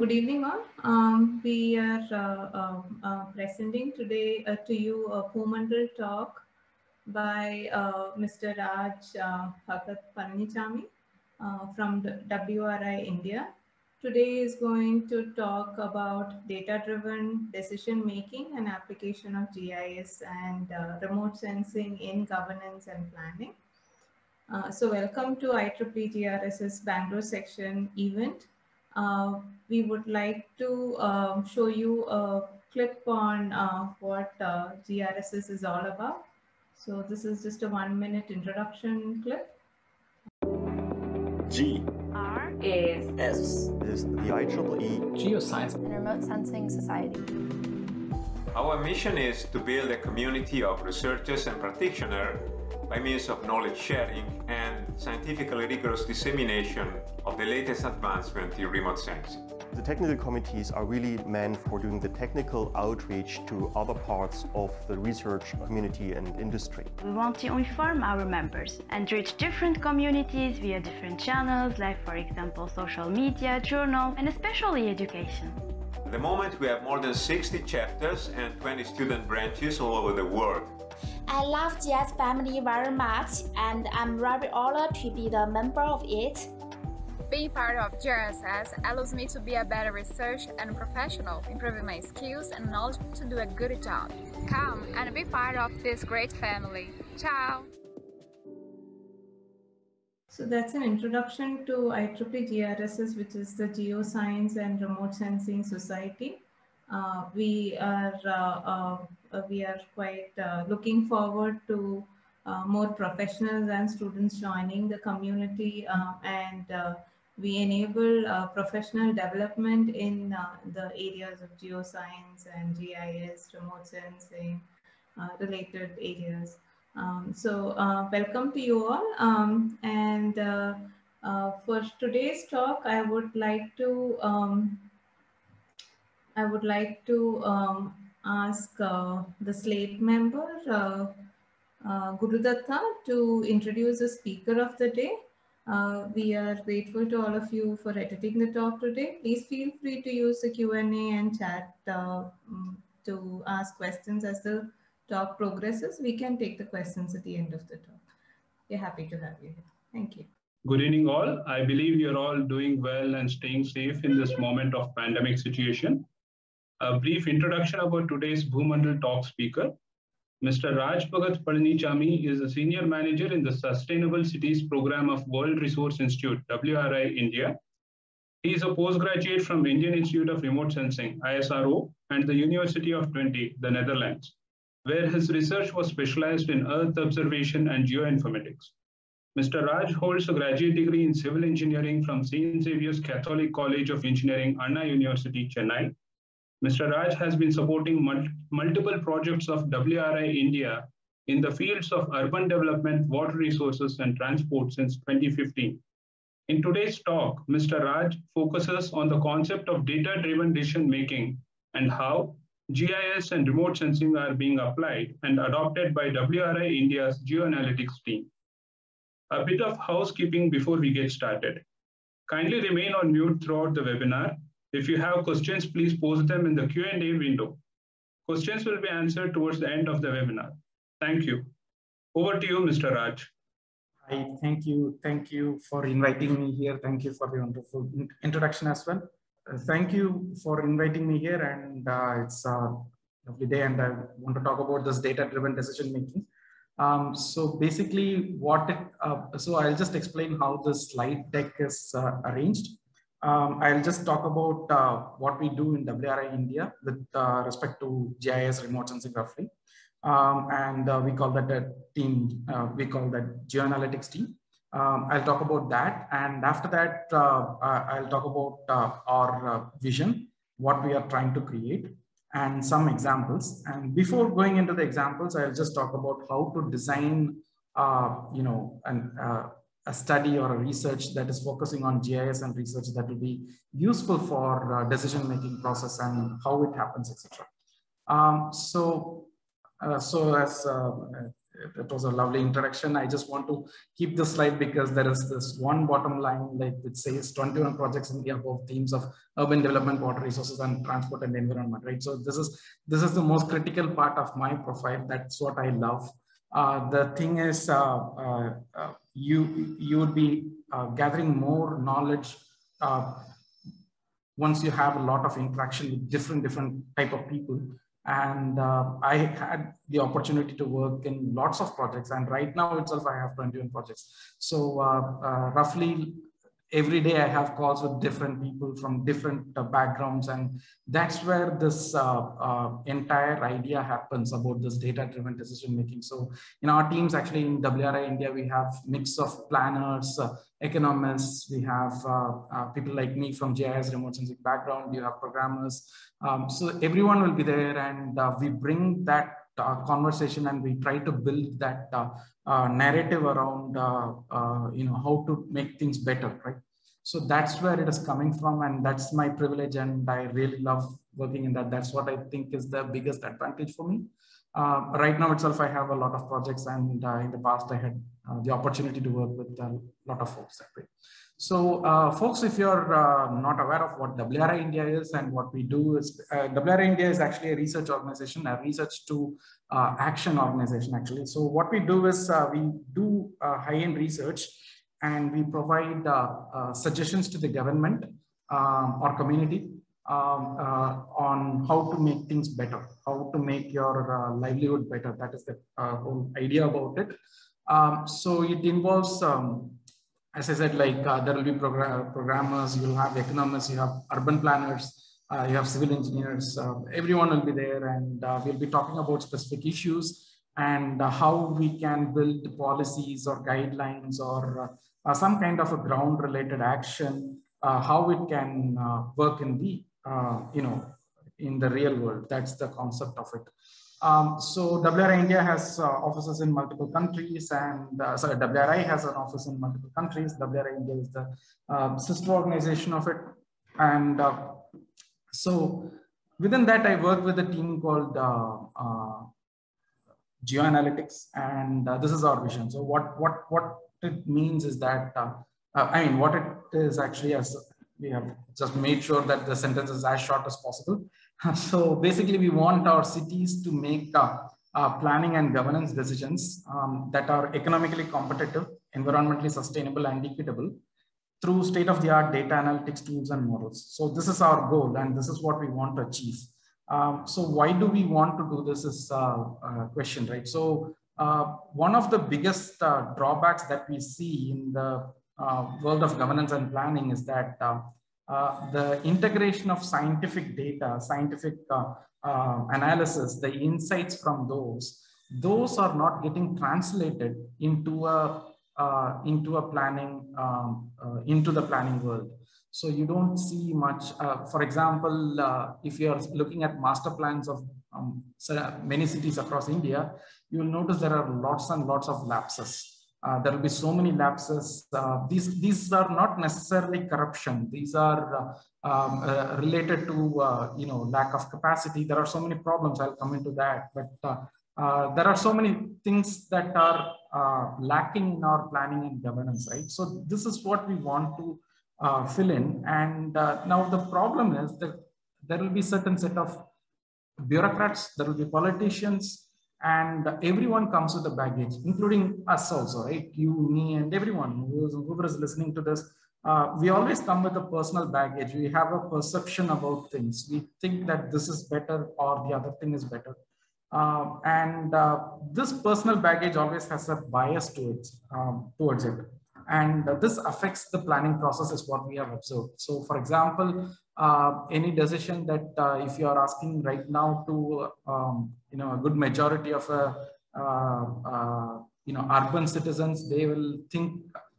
Good evening, all. Um, we are uh, um, uh, presenting today uh, to you a Bhumandal talk by uh, Mr. Raj uh, Bhagat Palanichamy uh, from WRI India. Today is going to talk about data-driven decision-making and application of GIS and uh, remote sensing in governance and planning. So welcome to IEEE GRSS Bangalore section event. Uh, we would like to um, show you a clip on uh, what uh, GRSS is all about. So this is just a one minute introduction clip. G R is S is the IEEE Geoscience and Remote Sensing Society. Our mission is to build a community of researchers and practitioners by means of knowledge sharing and scientifically rigorous dissemination of the latest advancement in remote sensing. The technical committees are really meant for doing the technical outreach to other parts of the research community and industry. We want to inform our members and reach different communities via different channels, like for example social media, journal, and especially education. At the moment, we have more than 60 chapters and 20 student branches all over the world. I love GS family very much and I'm very honored to be the member of it. Being part of GRSS allows me to be a better researcher and professional, improving my skills and knowledge to do a good job. Come and be part of this great family. Ciao! So that's an introduction to IEEE GRSS, which is the Geoscience and Remote Sensing Society. Uh, we are uh, uh, we are quite uh, looking forward to uh, more professionals and students joining the community uh, and we enable professional development in the areas of geoscience and GIS, remote sensing, related areas. Um, so welcome to you all. Um, and for today's talk, I would like to um, I would like to um, ask uh, the slate member, uh, uh, Gurudatta, to introduce the speaker of the day. Uh, we are grateful to all of you for editing the talk today. Please feel free to use the Q&A and chat uh, mm, to ask questions as the talk progresses. We can take the questions at the end of the talk. We're happy to have you here. Thank you. Good evening, all. I believe you're all doing well and staying safe in this moment of pandemic situation. A brief introduction about today's Bhumandal talk speaker. Mr. Raj Bhagat Palanichamy is a senior manager in the Sustainable Cities program of World Resource Institute, WRI India. He is a postgraduate from Indian Institute of Remote Sensing, ISRO, and the University of Twente, the Netherlands, where his research was specialized in Earth observation and geoinformatics. Mr. Raj holds a graduate degree in civil engineering from St. Xavier's Catholic College of Engineering, Anna University, Chennai, Mr. Raj has been supporting mul multiple projects of WRI India in the fields of urban development, water resources, and transport since 2015. In today's talk, Mr. Raj focuses on the concept of data-driven decision-making and how GIS and remote sensing are being applied and adopted by WRI India's geoanalytics team. A bit of housekeeping before we get started. Kindly remain on mute throughout the webinar if you have questions, please post them in the Q&A window. Questions will be answered towards the end of the webinar. Thank you. Over to you, Mr. Raj. Hi, thank you. Thank you for inviting me here. Thank you for the wonderful introduction as well. Uh, thank you for inviting me here and uh, it's a lovely day and I want to talk about this data-driven decision making. Um, so basically what it, uh, so I'll just explain how the slide deck is uh, arranged. Um, I'll just talk about uh, what we do in WRI India with uh, respect to GIS remote sensing roughly. Um, and uh, we call that a team, uh, we call that geoanalytics team. Um, I'll talk about that. And after that, uh, I'll talk about uh, our vision, what we are trying to create and some examples. And before going into the examples, I'll just talk about how to design, you know, an, a study or a research that is focusing on GIS and research that will be useful for uh, decision making process and how it happens, etc. Um, so, uh, so as uh, it was a lovely introduction. I just want to keep this slide because there is this one bottom line like it says 21 projects in the above themes of urban development, water resources, and transport and environment, right? So this is this is the most critical part of my profile. That's what I love. Uh, the thing is, uh, uh, uh you you would be uh, gathering more knowledge once you have a lot of interaction with different different type of people and uh, I had the opportunity to work in lots of projects and right now itself I have 21 projects. So uh, uh, roughly every day I have calls with different people from different uh, backgrounds and that's where this uh, uh, entire idea happens about this data driven decision making. So in our teams actually in WRI India we have mix of planners, economists, we have people like me from GIS remote sensing background, you have programmers, um, so everyone will be there and we bring that conversation and we try to build that uh, uh narrative around, uh, uh, you know, how to make things better, right? So that's where it is coming from and that's my privilege and I really love working in that. That's what I think is the biggest advantage for me. right now itself, I have a lot of projects and in the past I had the opportunity to work with a lot of folks that way. So uh, folks, if you're uh, not aware of what WRI India is and what we do is, uh, WRI India is actually a research organization, a research to uh, action organization actually. So what we do is uh, we do uh, high-end research and we provide suggestions to the government um, or community um, on how to make things better, how to make your livelihood better. That is the whole idea about it. Um, so it involves um, as I said, like uh, there will be program programmers, you'll have economists, you have urban planners, uh, you have civil engineers, uh, everyone will be there and uh, we'll be talking about specific issues and uh, how we can build policies or guidelines or uh, some kind of a ground related action, how it can work in the, you know, in the real world. That's the concept of it. Um, so WRI India has uh, offices in multiple countries and uh, sorry, WRI has an office in multiple countries. WRI India is the uh, sister organization of it. And uh, so within that, I work with a team called uh, uh, Geoanalytics and this is our vision. So what, what, what it means is that, I mean, what it is actually as we have just made sure that the sentence is as short as possible. So basically, we want our cities to make uh, uh, planning and governance decisions um, that are economically competitive, environmentally sustainable, and equitable through state-of-the-art data analytics tools and models. So this is our goal, and this is what we want to achieve. Um, so why do we want to do this is uh, a question, right? So uh, one of the biggest uh, drawbacks that we see in the world of governance and planning is that uh, the integration of scientific data, scientific uh, uh, analysis, the insights from those, those are not getting translated into a uh, into a planning um, uh, into the planning world. So you don't see much. for example, if you are looking at master plans of um, many cities across India, you will notice there are lots and lots of lapses. Uh, there will be so many lapses. Uh, these, these are not necessarily corruption. These are uh, um, uh, related to, uh, you know, lack of capacity. There are so many problems. I'll come into that. But there are so many things that are lacking in our planning and governance, right? So this is what we want to fill in. And now the problem is that there will be certain set of bureaucrats, there will be politicians, and everyone comes with a baggage, including us also, right? You, me, and everyone whoever is listening to this. Uh, we always come with a personal baggage. We have a perception about things. We think that this is better or the other thing is better. Uh, and uh, this personal baggage always has a bias towards, um, towards it. And this affects the planning process is what we have observed. So for example, uh, any decision that uh, if you are asking right now to um, you know a good majority of a uh, uh, you know urban citizens they will think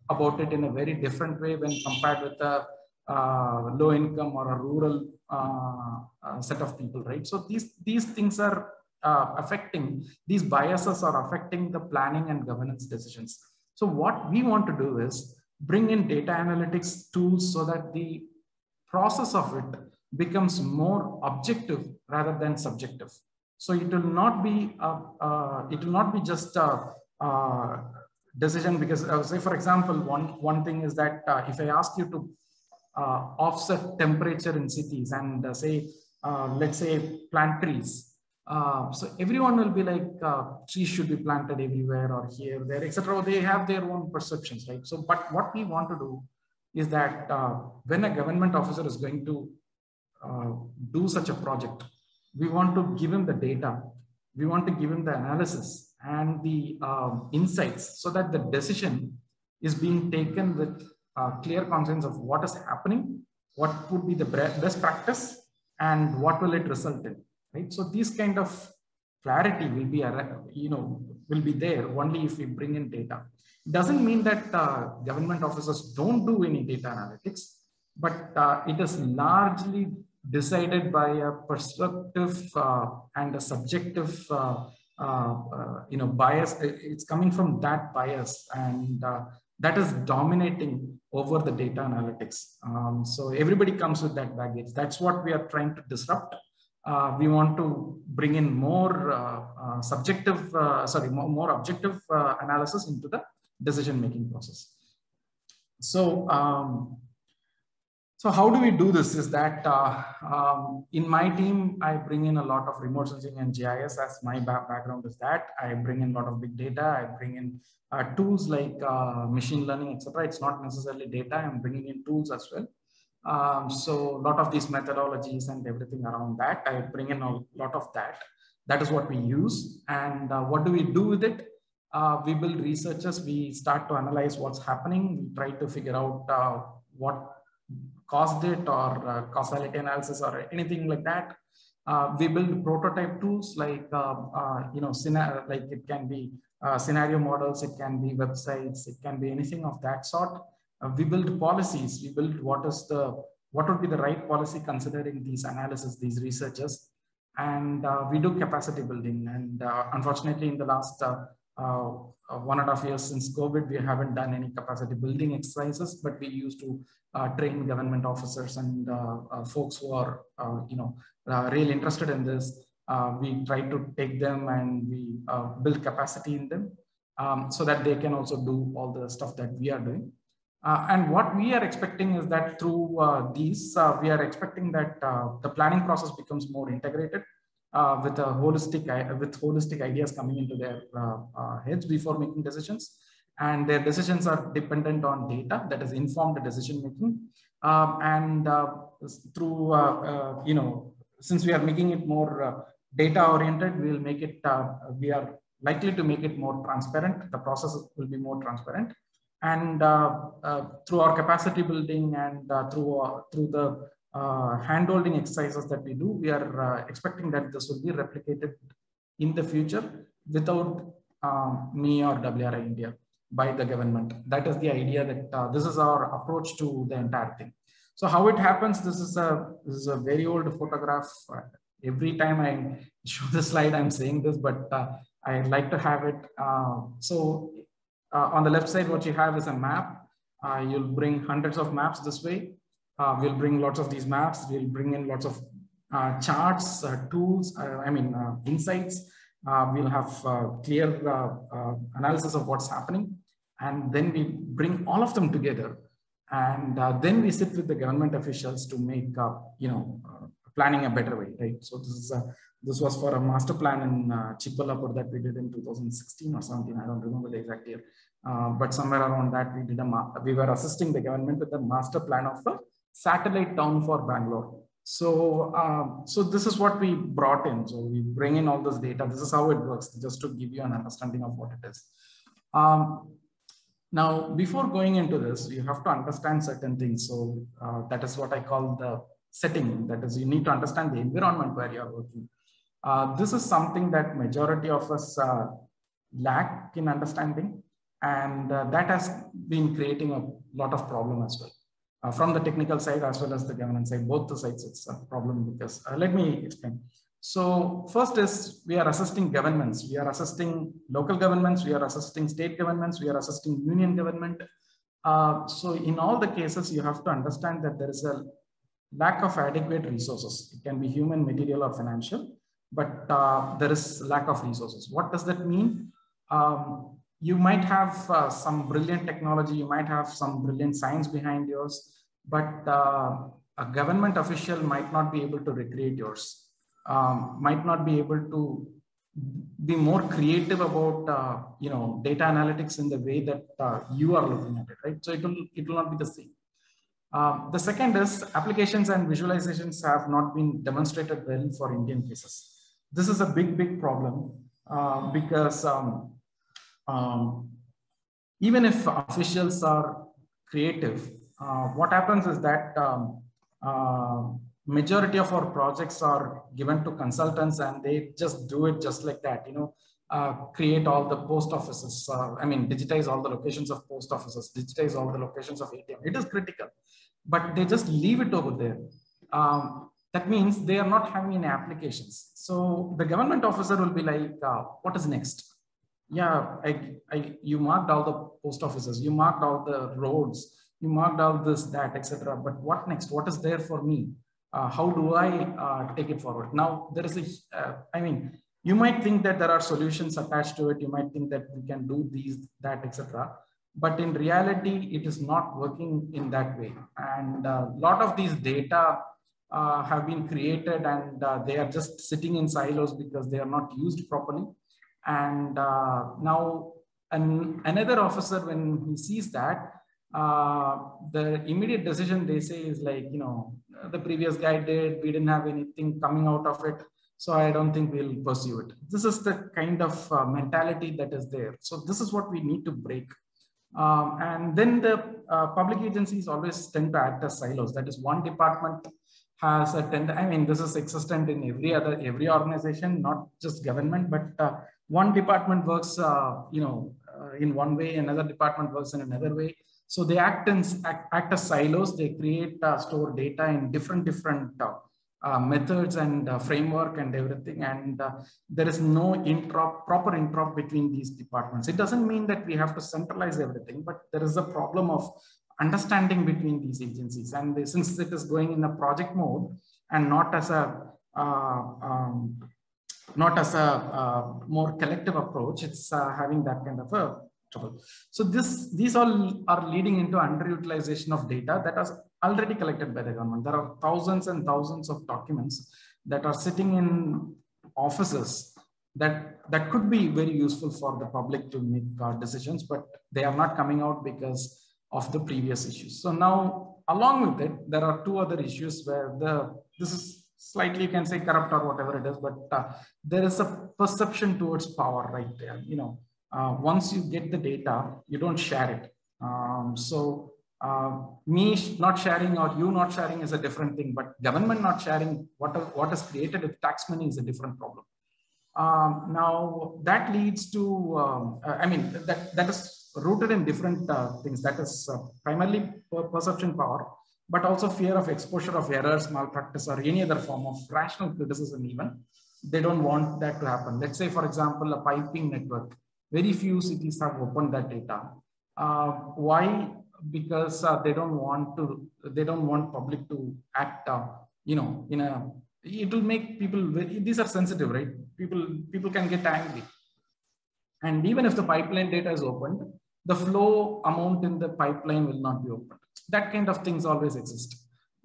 about it in a very different way when compared with a uh, low income or a rural set of people right so these these things are affecting these biases are affecting the planning and governance decisions so what we want to do is bring in data analytics tools so that the process of it becomes more objective rather than subjective. So it will not be, uh, uh, it will not be just a, a decision because uh, say, for example, one, one thing is that uh, if I ask you to uh, offset temperature in cities and say, let's say plant trees, so everyone will be like trees should be planted everywhere or here, there, etc. They have their own perceptions, right? So, but what we want to do is that when a government officer is going to do such a project, we want to give him the data. We want to give him the analysis and the um, insights so that the decision is being taken with uh, clear conscience of what is happening, what would be the best practice, and what will it result in, right? So these kind of clarity will be, you know, will be there only if we bring in data. It doesn't mean that uh, government officers don't do any data analytics, but uh, it is largely decided by a perspective uh, and a subjective uh, uh, uh you know bias it's coming from that bias and that is dominating over the data analytics um, so everybody comes with that baggage that's what we are trying to disrupt uh, we want to bring in more subjective sorry more, more objective analysis into the decision making process so um, so how do we do this is that uh, um, in my team, I bring in a lot of remote sensing and GIS as my background is that. I bring in a lot of big data. I bring in uh, tools like uh, machine learning, etc. It's not necessarily data. I'm bringing in tools as well. Um, so a lot of these methodologies and everything around that, I bring in a lot of that. That is what we use. And uh, what do we do with it? Uh, we build researches. We start to analyze what's happening. We try to figure out uh, what caused it or uh, causality analysis or anything like that. Uh, we build prototype tools like, uh, you know, like it can be scenario models, it can be websites, it can be anything of that sort. Uh, we build policies, we build what is the, what would be the right policy considering these analysis, these researchers. And we do capacity building. And unfortunately, in the last one and a half years since COVID, we haven't done any capacity building exercises, but we used to uh, train government officers and uh, uh, folks who are, you know, really interested in this. we try to take them and we build capacity in them um, so that they can also do all the stuff that we are doing. Uh, and what we are expecting is that through uh, these, uh, we are expecting that the planning process becomes more integrated with a holistic, with holistic ideas coming into their heads before making decisions and their decisions are dependent on data that is informed decision making. Um, and uh, through, uh, uh, you know, since we are making it more uh, data oriented, we will make it, uh, we are likely to make it more transparent. The process will be more transparent. And uh, through our capacity building and through, through the handholding exercises that we do, we are expecting that this will be replicated in the future without um, me or WRI India by the government. That is the idea that uh, this is our approach to the entire thing. So how it happens, this is a, this is a very old photograph. Every time I show the slide, I'm saying this, but uh, I like to have it. Uh, so uh, on the left side, what you have is a map. Uh, you'll bring hundreds of maps this way. Uh, we'll bring lots of these maps. We'll bring in lots of charts, tools, I mean, insights. we'll have clear analysis of what's happening and then we bring all of them together and uh, then we sit with the government officials to make uh, you know uh, planning a better way right? So this is a, this was for a master plan in uh, Chikballapur that we did in 2016 or something. I don't remember the exact year. Uh, but somewhere around that we did a we were assisting the government with the master plan of a satellite town for Bangalore. So um, so this is what we brought in. So we bring in all this data. This is how it works just to give you an understanding of what it is. Um, now, before going into this, you have to understand certain things. So uh, that is what I call the setting. That is, you need to understand the environment where you are working. Uh, this is something that majority of us uh, lack in understanding. And uh, that has been creating a lot of problem as well. Uh, from the technical side as well as the governance side, both the sides, it's a problem because, uh, let me explain. So first is we are assisting governments. We are assisting local governments. We are assisting state governments. We are assisting union government. Uh, so in all the cases, you have to understand that there is a lack of adequate resources. It can be human, material, or financial. but uh, there is lack of resources. What does that mean? Um, you might have uh, some brilliant technology, you might have some brilliant science behind yours, but uh, a government official might not be able to recreate yours, um, might not be able to be more creative about uh, you know data analytics in the way that uh, you are looking at it, right? So it will it will not be the same. Um, the second is applications and visualizations have not been demonstrated well for Indian cases. This is a big, big problem uh, because um, um, even if officials are creative, uh, what happens is that um, uh, majority of our projects are given to consultants and they just do it just like that, you know, uh, create all the post offices, uh, I mean, digitize all the locations of post offices, digitize all the locations of ATM. It is critical, but they just leave it over there. Um, that means they are not having any applications. So the government officer will be like, uh, what is next? Yeah, I, I, you marked all the post offices, you marked all the roads, you marked all this, that, etc. But what next? What is there for me? Uh, how do I uh, take it forward? Now, there is a, I mean, you might think that there are solutions attached to it. You might think that we can do these, that, etc. But in reality, it is not working in that way. And a lot of these data uh, have been created and uh, they are just sitting in silos because they are not used properly. And uh, now an, another officer, when he sees that, uh, the immediate decision they say is like, you know, the previous guy did, we didn't have anything coming out of it. So I don't think we'll pursue it. This is the kind of uh, mentality that is there. So this is what we need to break. Um, and then the uh, public agencies always tend to act as silos. That is one department has a tend, I mean, this is existent in every other, every organization, not just government, but uh, one department works, uh, you know, uh, in one way, another department works in another way. So they act, in, act, act as silos. They create, uh, store data in different, different uh, methods and uh, framework and everything. And uh, there is no interop, proper interop between these departments. It doesn't mean that we have to centralize everything, but there is a problem of understanding between these agencies. And they, since it is going in a project mode and not as a uh, um, not as a uh, more collective approach, it's having that kind of a trouble. So this, these all are leading into underutilization of data that is already collected by the government. There are thousands and thousands of documents that are sitting in offices that, that could be very useful for the public to make uh, decisions, but they are not coming out because of the previous issues. So now along with it, there are two other issues where the, this is slightly you can say corrupt or whatever it is, but uh, there is a perception towards power right there. You know, uh, once you get the data, you don't share it. Um, so uh, me not sharing or you not sharing is a different thing, but government not sharing what, what is created with tax money is a different problem. Um, now that leads to, um, I mean, that, that is rooted in different uh, things. That is uh, primarily perception power, but also fear of exposure of errors, malpractice, or any other form of rational criticism even. They don't want that to happen. Let's say, for example, a piping network. Very few cities have opened that data. Uh, why? Because uh, they don't want to. They don't want public to act. Uh, you know, in a. It will make people. These are sensitive, right? People. People can get angry. And even if the pipeline data is opened, the flow amount in the pipeline will not be opened. That kind of things always exist.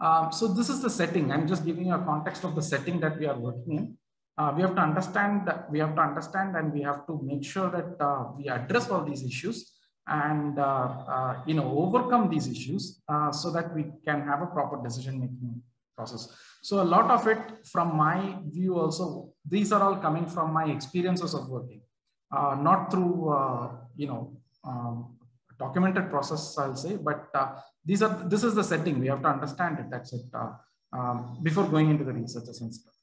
Um, so this is the setting. I'm just giving you a context of the setting that we are working in. Uh, we have to understand that we have to understand and we have to make sure that uh, we address all these issues and uh, uh you know overcome these issues uh, so that we can have a proper decision making process. So a lot of it from my view also, these are all coming from my experiences of working, uh, not through, you know, um, documented process, I'll say, but these are, this is the setting. We have to understand it. That's it. Um, before going into the research stuff.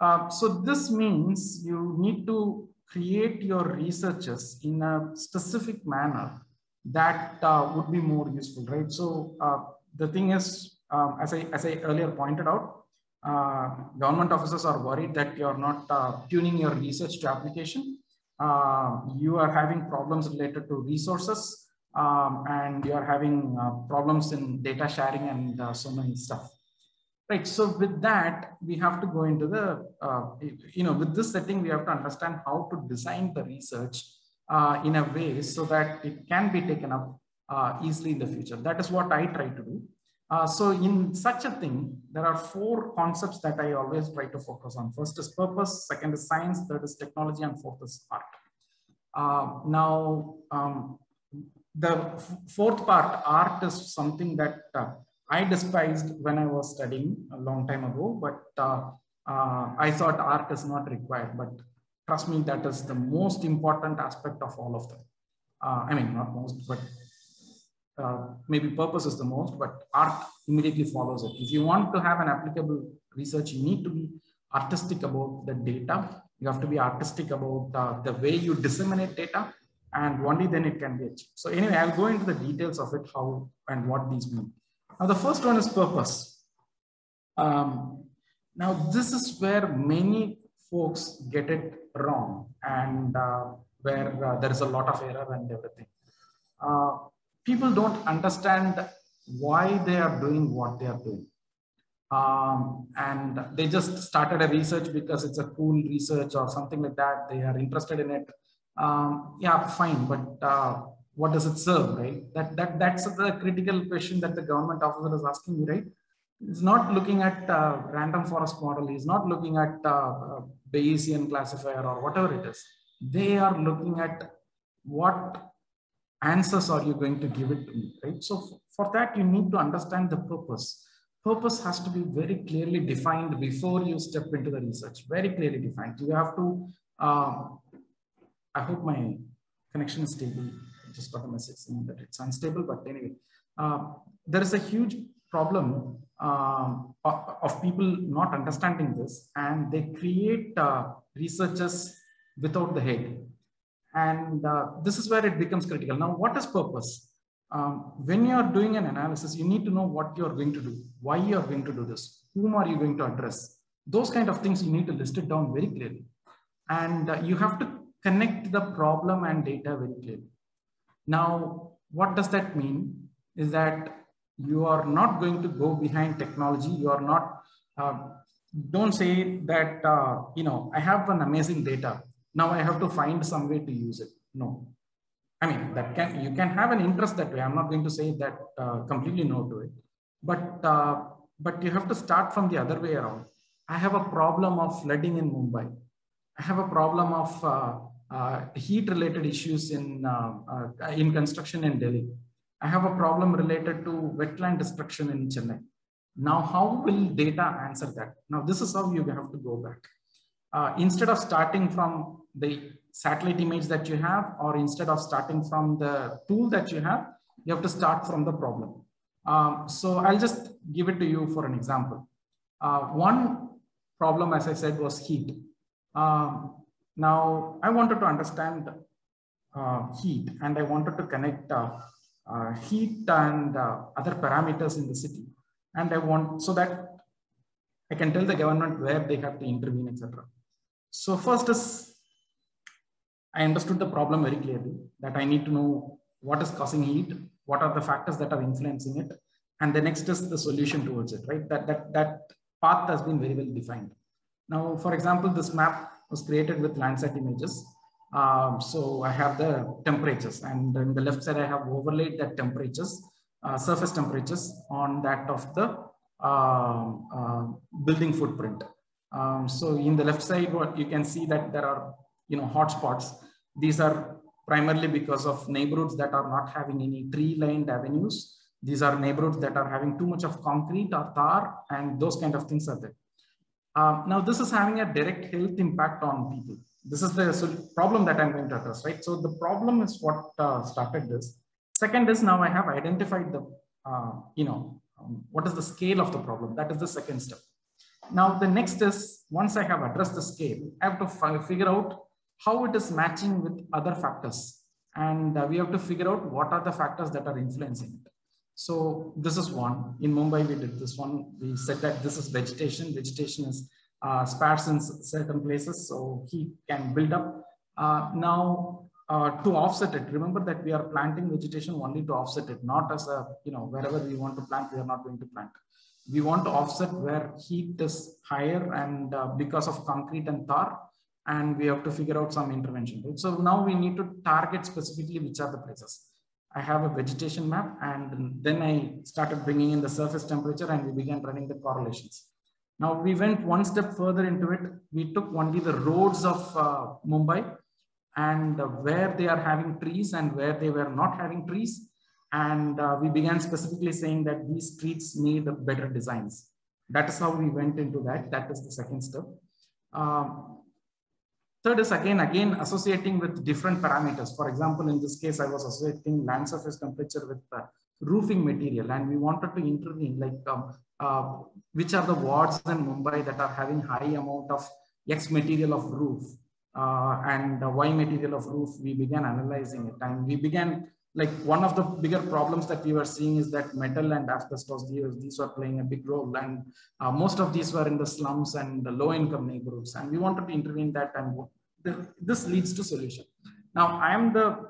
Uh, so this means you need to create your researches in a specific manner that uh, would be more useful, right? So uh, the thing is, um, as I as I earlier pointed out, uh, government officers are worried that you're not tuning your research to application uh, you are having problems related to resources um, and you are having uh, problems in data sharing and uh, so many stuff. Right. So with that, we have to go into the, uh, you know, with this setting, we have to understand how to design the research uh, in a way so that it can be taken up uh, easily in the future. That is what I try to do. Uh, so in such a thing, there are four concepts that I always try to focus on. First is purpose, second is science, third is technology, and fourth is art. Uh, now, um, the fourth part, art is something that uh, I despised when I was studying a long time ago, but uh, uh, I thought art is not required. But trust me, that is the most important aspect of all of them. Uh, I mean, not most, but uh, maybe purpose is the most, but art immediately follows it. If you want to have an applicable research, you need to be artistic about the data. You have to be artistic about uh, the way you disseminate data, and only then it can be achieved. So anyway, I'll go into the details of it, how and what these mean. Now, the first one is purpose. Um, now, this is where many folks get it wrong and uh, where uh, there is a lot of error and everything. Uh, people don't understand why they are doing what they are doing. Um, and they just started a research because it's a cool research or something like that. They are interested in it. Um, yeah, fine, but uh, what does it serve, right? That, that, that's the critical question that the government officer is asking you, right? He's not looking at uh, random forest model. He's not looking at uh, Bayesian classifier or whatever it is. They are looking at what answers are you going to give it to me, right? So for that, you need to understand the purpose. Purpose has to be very clearly defined before you step into the research, very clearly defined. You have to, uh, I hope my connection is stable just got a message saying that it's unstable. But anyway, uh, there is a huge problem um, of people not understanding this and they create uh, researchers without the head. And uh, this is where it becomes critical. Now, what is purpose? Um, when you are doing an analysis, you need to know what you're going to do, why you're going to do this, whom are you going to address. Those kind of things you need to list it down very clearly. And uh, you have to connect the problem and data very clearly. Now, what does that mean? Is that you are not going to go behind technology. You are not, uh, don't say that, uh, you know, I have an amazing data. Now I have to find some way to use it. No. I mean, that can, you can have an interest that way. I'm not going to say that uh, completely no to it, but, uh, but you have to start from the other way around. I have a problem of flooding in Mumbai. I have a problem of uh, heat related issues in, uh, uh, in construction in Delhi. I have a problem related to wetland destruction in Chennai. Now, how will data answer that? Now, this is how you have to go back. Uh, instead of starting from the satellite image that you have, or instead of starting from the tool that you have, you have to start from the problem. Um, so I'll just give it to you for an example. Uh, one problem, as I said, was heat. Um, now, I wanted to understand uh, heat and I wanted to connect uh, uh, heat and uh, other parameters in the city. And I want so that I can tell the government where they have to intervene, etc. So first is I understood the problem very clearly that I need to know what is causing heat, what are the factors that are influencing it, and the next is the solution towards it, right? That that that path has been very well defined. Now, for example, this map was created with Landsat images. Um, so I have the temperatures and in the left side, I have overlaid the temperatures, uh, surface temperatures on that of the uh, uh, building footprint. Um, so in the left side, what you can see that there are, you know, hotspots. These are primarily because of neighborhoods that are not having any tree-lined avenues. These are neighborhoods that are having too much of concrete or tar and those kind of things are there. Um, now, this is having a direct health impact on people. This is the problem that I'm going to address, right? So the problem is what uh, started this. Second is now I have identified the, uh, you know, um, what is the scale of the problem? That is the second step. Now, the next is once I have addressed the scale, I have to figure out how it is matching with other factors. And uh, we have to figure out what are the factors that are influencing it. So this is one. In Mumbai, we did this one. We said that this is vegetation. Vegetation is uh, sparse in certain places, so heat can build up. Uh, now, uh, to offset it, remember that we are planting vegetation only to offset it, not as a, you know, wherever we want to plant, we are not going to plant. We want to offset where heat is higher and uh, because of concrete and tar, and we have to figure out some intervention. So now we need to target specifically which are the places. I have a vegetation map and then I started bringing in the surface temperature and we began running the correlations. Now we went one step further into it. We took only the roads of uh, Mumbai and uh, where they are having trees and where they were not having trees. And uh, we began specifically saying that these streets need better designs. That is how we went into that. That is the second step. Um, third is again, again associating with different parameters. For example, in this case, I was associating land surface temperature with uh, roofing material and we wanted to intervene like um, uh, which are the wards in Mumbai that are having high amount of X material of roof uh, and the Y material of roof, we began analyzing it. And we began, like one of the bigger problems that we were seeing is that metal and asbestos, these, these were playing a big role. And uh, most of these were in the slums and the low income neighborhoods. And we wanted to intervene that and this leads to solution. Now I am the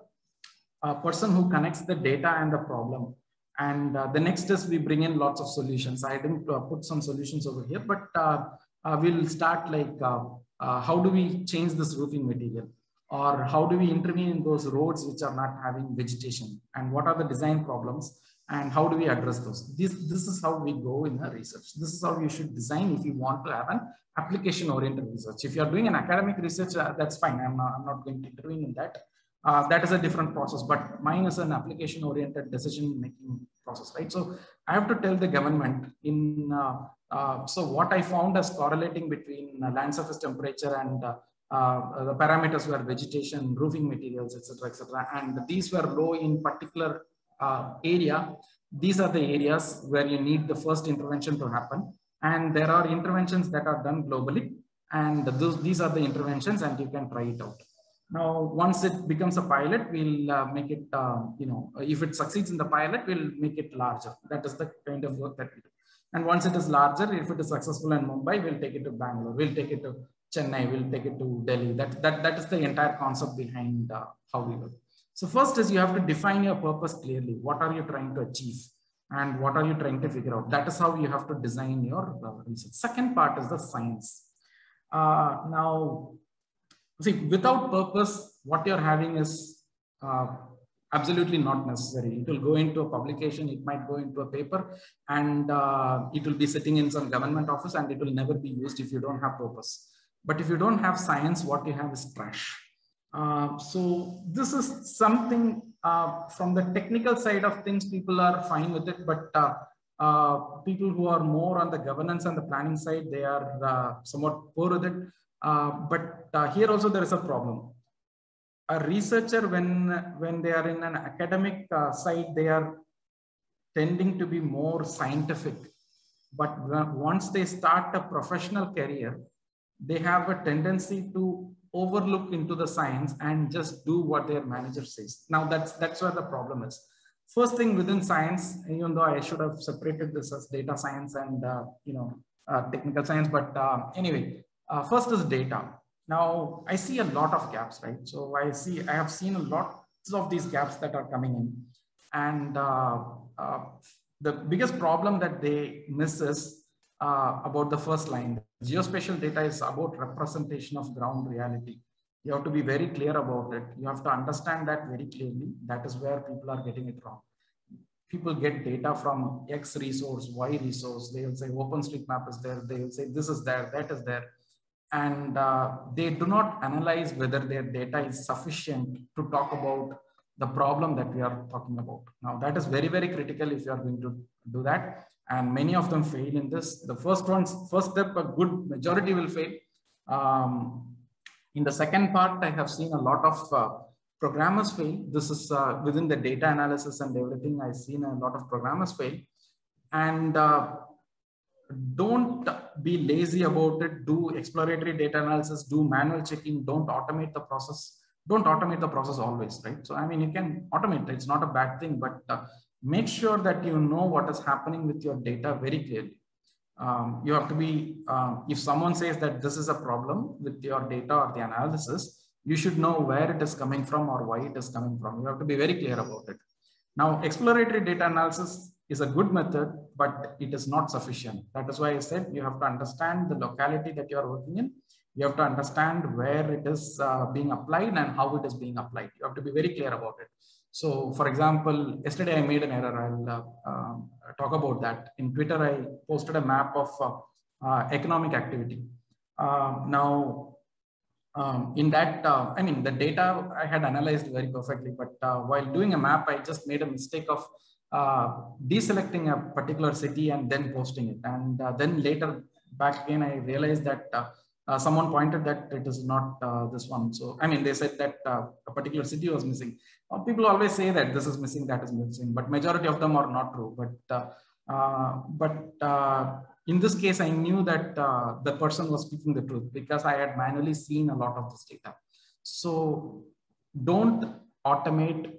uh, person who connects the data and the problem. And uh, the next is we bring in lots of solutions. I didn't uh, put some solutions over here, but uh, uh, we'll start like uh, how do we change this roofing material or how do we intervene in those roads which are not having vegetation and what are the design problems and how do we address those this this is how we go in the research this is how you should design if you want to have an application oriented research if you are doing an academic research uh, that's fine i'm not, I'm not going to intervene in that uh, that is a different process but mine is an application oriented decision making process right so i have to tell the government in uh, uh, so what I found as correlating between uh, land surface temperature and uh, the parameters were vegetation, roofing materials, etc., etc., and these were low in particular uh, area. These are the areas where you need the first intervention to happen, and there are interventions that are done globally, and those, these are the interventions, and you can try it out. Now, once it becomes a pilot, we'll uh, make it, you know, if it succeeds in the pilot, we'll make it larger. That is the kind of work that we do. And once it is larger, if it is successful in Mumbai, we'll take it to Bangalore, we'll take it to Chennai, we'll take it to Delhi. That, that, that is the entire concept behind uh, how we work. So first is you have to define your purpose clearly. What are you trying to achieve? And what are you trying to figure out? That is how you have to design your uh, research. Second part is the science. Uh, now, see, without purpose, what you're having is uh, absolutely not necessary. It will go into a publication, it might go into a paper, and uh, it will be sitting in some government office and it will never be used if you don't have purpose. But if you don't have science, what you have is trash. Uh, so this is something uh, from the technical side of things, people are fine with it, but uh, uh, people who are more on the governance and the planning side, they are uh, somewhat poor with it. but here also there is a problem a researcher when when they are in an academic side they are tending to be more scientific but once they start a professional career they have a tendency to overlook into the science and just do what their manager says now that's that's where the problem is first thing within science even though i should have separated this as data science and uh, you know uh, technical science but uh, anyway uh, first is data now I see a lot of gaps, right? So I see, I have seen a lot of these gaps that are coming in. And uh, uh, the biggest problem that they miss is about the first line. Geospatial data is about representation of ground reality. You have to be very clear about it. You have to understand that very clearly. That is where people are getting it wrong. People get data from X resource, Y resource. They will say OpenStreetMap is there. They will say this is there, that is there and uh, they do not analyze whether their data is sufficient to talk about the problem that we are talking about. Now that is very, very critical if you are going to do that. And many of them fail in this. The first ones, first step, a good majority will fail. Um, in the second part, I have seen a lot of uh, programmers fail. This is uh, within the data analysis and everything. I've seen a lot of programmers fail. And uh, don't be lazy about it. Do exploratory data analysis, do manual checking, don't automate the process. Don't automate the process always, right? So, I mean, you can automate, it's not a bad thing, but uh, make sure that you know what is happening with your data very clearly. Um, you have to be, um, if someone says that this is a problem with your data or the analysis, you should know where it is coming from or why it is coming from. You have to be very clear about it. Now, exploratory data analysis is a good method, but it is not sufficient. That is why I said you have to understand the locality that you are working in. You have to understand where it is uh, being applied and how it is being applied. You have to be very clear about it. So for example, yesterday I made an error. I'll uh, um, talk about that. In Twitter, I posted a map of uh, uh economic activity. Uh, now, um, in that, uh, I mean, the data I had analyzed very perfectly, but while doing a map, I just made a mistake of uh, deselecting a particular city and then posting it. And uh, then later back again, I realized that uh, uh someone pointed that it is not uh, this one. So, I mean, they said that uh, a particular city was missing. people always say that this is missing, that is missing, but majority of them are not true. But, but in this case, I knew that the person was speaking the truth because I had manually seen a lot of this data. So don't automate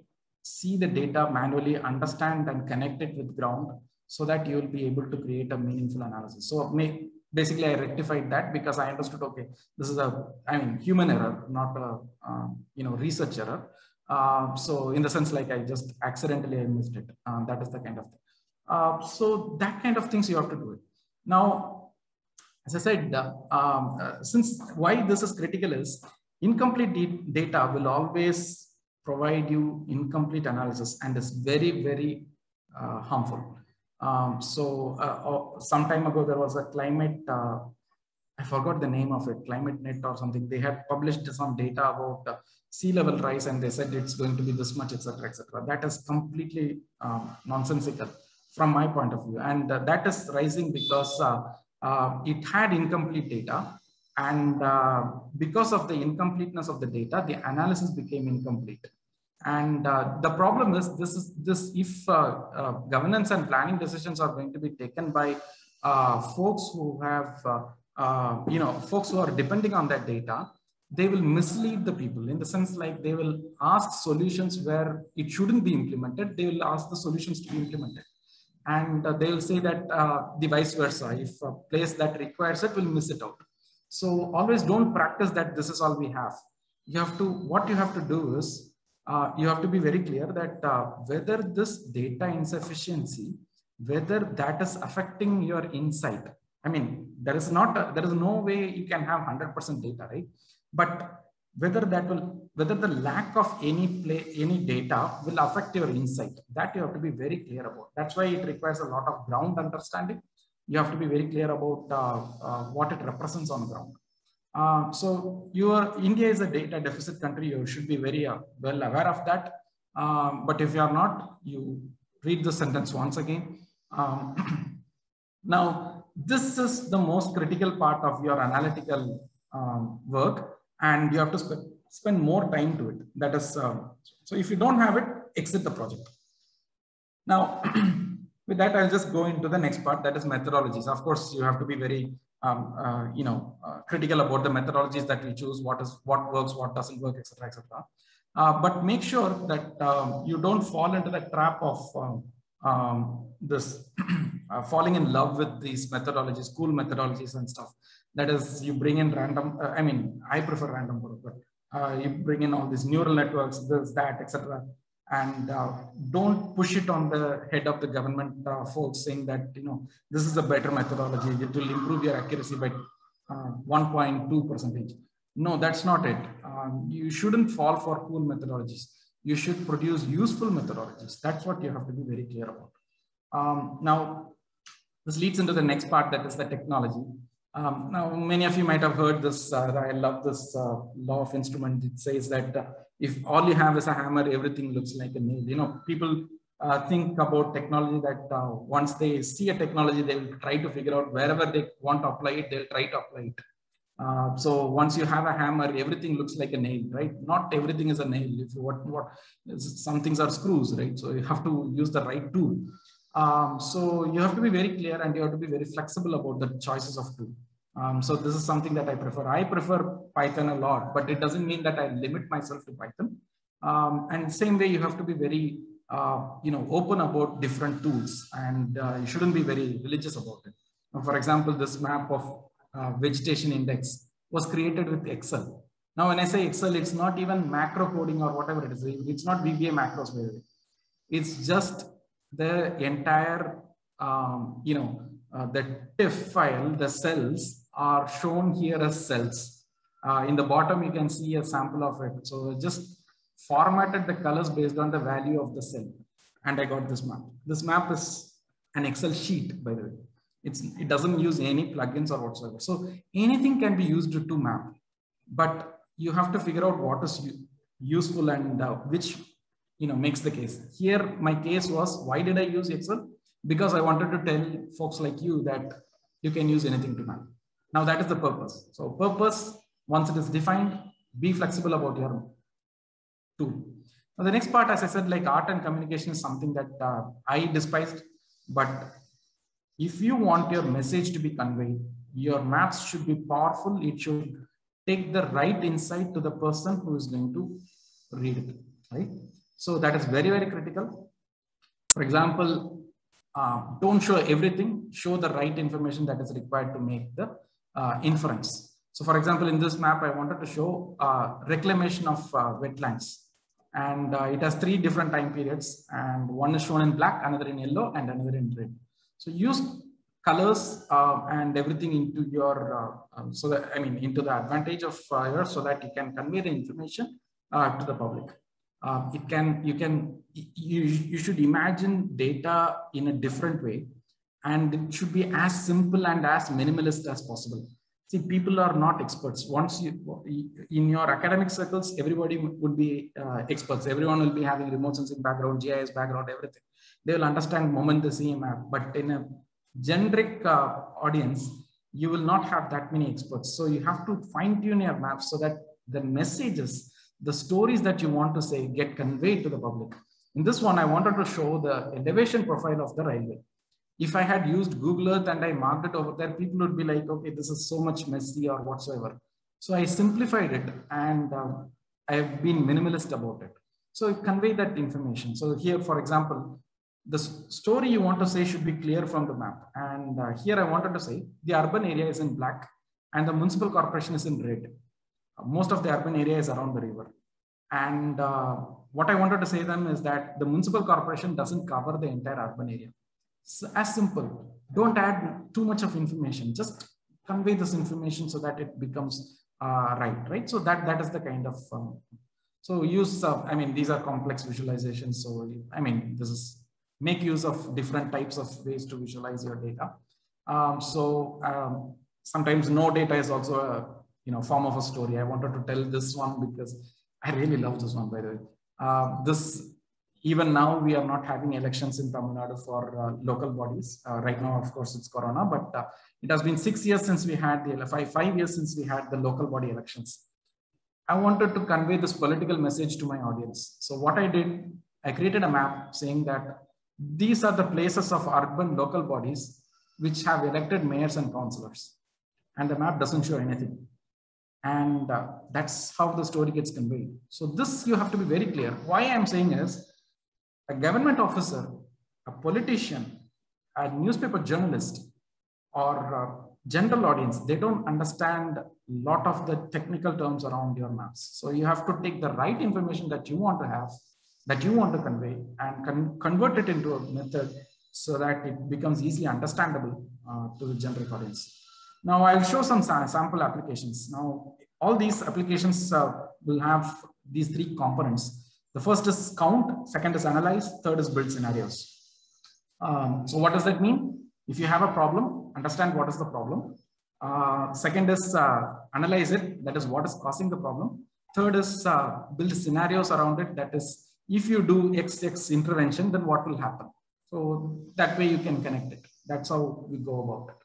see the data manually, understand and connect it with ground so that you will be able to create a meaningful analysis. So may, basically I rectified that because I understood, okay, this is a, I mean, human error, not a, uh, you know, research error. Uh, so in the sense like I just accidentally I missed it. Uh, that is the kind of thing. Uh, so that kind of things you have to do it. Now, as I said, uh, um, uh, since why this is critical is incomplete data will always provide you incomplete analysis and is very, very uh, harmful. Um, so uh, oh, some time ago, there was a climate, uh, I forgot the name of it, Climate Net or something. They had published some data about uh, sea level rise and they said it's going to be this much, etc., etc. That is completely um, nonsensical from my point of view. And uh, that is rising because uh, it had incomplete data and uh, because of the incompleteness of the data, the analysis became incomplete. And uh, the problem is this is this if uh, uh, governance and planning decisions are going to be taken by uh, folks who have uh, uh, you know folks who are depending on that data, they will mislead the people in the sense like they will ask solutions where it shouldn't be implemented. They will ask the solutions to be implemented, and they will say that the vice versa. If a place that requires it will miss it out. So always don't practice that. This is all we have. You have to what you have to do is uh, you have to be very clear that uh, whether this data insufficiency, whether that is affecting your insight. I mean, there is not, a, there is no way you can have 100% data, right? But whether that will, whether the lack of any play, any data will affect your insight, that you have to be very clear about. That's why it requires a lot of ground understanding. You have to be very clear about uh, uh what it represents on the ground. Uh, so your India is a data deficit country. You should be very uh, well aware of that. Um, but if you are not, you read the sentence once again. Um, now, this is the most critical part of your analytical um, work, and you have to sp spend more time to it. That is, um, so if you don't have it, exit the project. Now, with that, I'll just go into the next part, that is methodologies. Of course, you have to be very um, uh, you know, uh, critical about the methodologies that we choose, what is what works, what doesn't work, etc., etc. Uh, but make sure that um, you don't fall into the trap of um, um this uh, falling in love with these methodologies, cool methodologies and stuff. That is, you bring in random. Uh, I mean, I prefer random, but uh, you bring in all these neural networks, this, that, etc and uh, don't push it on the head of the government uh, folks saying that you know this is a better methodology it will improve your accuracy by uh, 1.2 percentage. No that's not it. Um, you shouldn't fall for cool methodologies. You should produce useful methodologies. That's what you have to be very clear about. Um, now this leads into the next part that is the technology. Um, now many of you might have heard this uh, i love this uh, law of instrument. It says that uh, if all you have is a hammer, everything looks like a nail. You know, people uh, think about technology that uh, once they see a technology, they will try to figure out wherever they want to apply it, they'll try to apply it. Uh, so once you have a hammer, everything looks like a nail, right? Not everything is a nail. If what what some things are screws, right? So you have to use the right tool. Um, so you have to be very clear and you have to be very flexible about the choices of tool. Um, so this is something that I prefer. I prefer Python a lot, but it doesn't mean that I limit myself to Python. Um, and same way, you have to be very, uh, you know, open about different tools, and uh, you shouldn't be very religious about it. Now, for example, this map of uh, vegetation index was created with Excel. Now, when I say Excel, it's not even macro coding or whatever it is. It's not VBA macros, by. It's just the entire, um, you know, uh, the TIFF file, the cells are shown here as cells. Uh, in the bottom, you can see a sample of it. So just formatted the colors based on the value of the cell. And I got this map. This map is an Excel sheet, by the way. It's, it doesn't use any plugins or whatsoever. So anything can be used to map, but you have to figure out what is useful and uh, which you know makes the case. Here, my case was why did I use Excel? Because I wanted to tell folks like you that you can use anything to map. Now that is the purpose. So purpose, once it is defined, be flexible about your tool. Now the next part, as I said, like art and communication is something that uh, I despised, but if you want your message to be conveyed, your maps should be powerful. It should take the right insight to the person who is going to read it, right? So that is very, very critical. For example, uh, don't show everything, show the right information that is required to make the uh, inference. So for example, in this map, I wanted to show uh, reclamation of uh, wetlands. And uh, it has three different time periods. And one is shown in black, another in yellow, and another in red. So use colors uh, and everything into your, um, so that, I mean, into the advantage of yours so that you can convey the information to the public. It can you can you, you should imagine data in a different way and it should be as simple and as minimalist as possible. See people are not experts. Once you in your academic circles everybody would be uh, experts. Everyone will be having remote sensing background gis background everything. They will understand moment the same map but in a generic uh, audience you will not have that many experts. So you have to fine tune your maps so that the messages the stories that you want to say get conveyed to the public. In this one, I wanted to show the elevation profile of the railway. If I had used Google Earth and I marked it over there, people would be like, okay, this is so much messy or whatsoever. So I simplified it and um, I have been minimalist about it. So convey that information. So here, for example, the story you want to say should be clear from the map. And uh, here I wanted to say the urban area is in black and the municipal corporation is in red most of the urban area is around the river. And uh, what I wanted to say then is that the municipal corporation doesn't cover the entire urban area. So as simple, don't add too much of information, just convey this information so that it becomes uh, right, right? So that, that is the kind of, um, so use, of, I mean, these are complex visualizations. So, I mean, this is make use of different types of ways to visualize your data. Um, so um, sometimes no data is also a you know, form of a story. I wanted to tell this one because I really love this one, by the way. Uh, this, even now, we are not having elections in Tamil Nadu for uh, local bodies. Uh, right now, of course, it's Corona, but uh, it has been six years since we had the, five, five years since we had the local body elections. I wanted to convey this political message to my audience. So what I did, I created a map saying that these are the places of urban local bodies which have elected mayors and councillors. And the map doesn't show anything. And uh, that's how the story gets conveyed. So this you have to be very clear. Why I'm saying is a government officer, a politician, a newspaper journalist, or general audience, they don't understand a lot of the technical terms around your maps. So you have to take the right information that you want to have, that you want to convey, and con convert it into a method so that it becomes easily understandable uh, to the general audience. Now I'll show some sample applications. Now all these applications uh, will have these three components. The first is count, second is analyze, third is build scenarios. Um, so what does that mean? If you have a problem, understand what is the problem. Uh, second is uh, analyze it, that is what is causing the problem. Third is uh, build scenarios around it, that is if you do XX intervention, then what will happen? So that way you can connect it. That's how we go about it.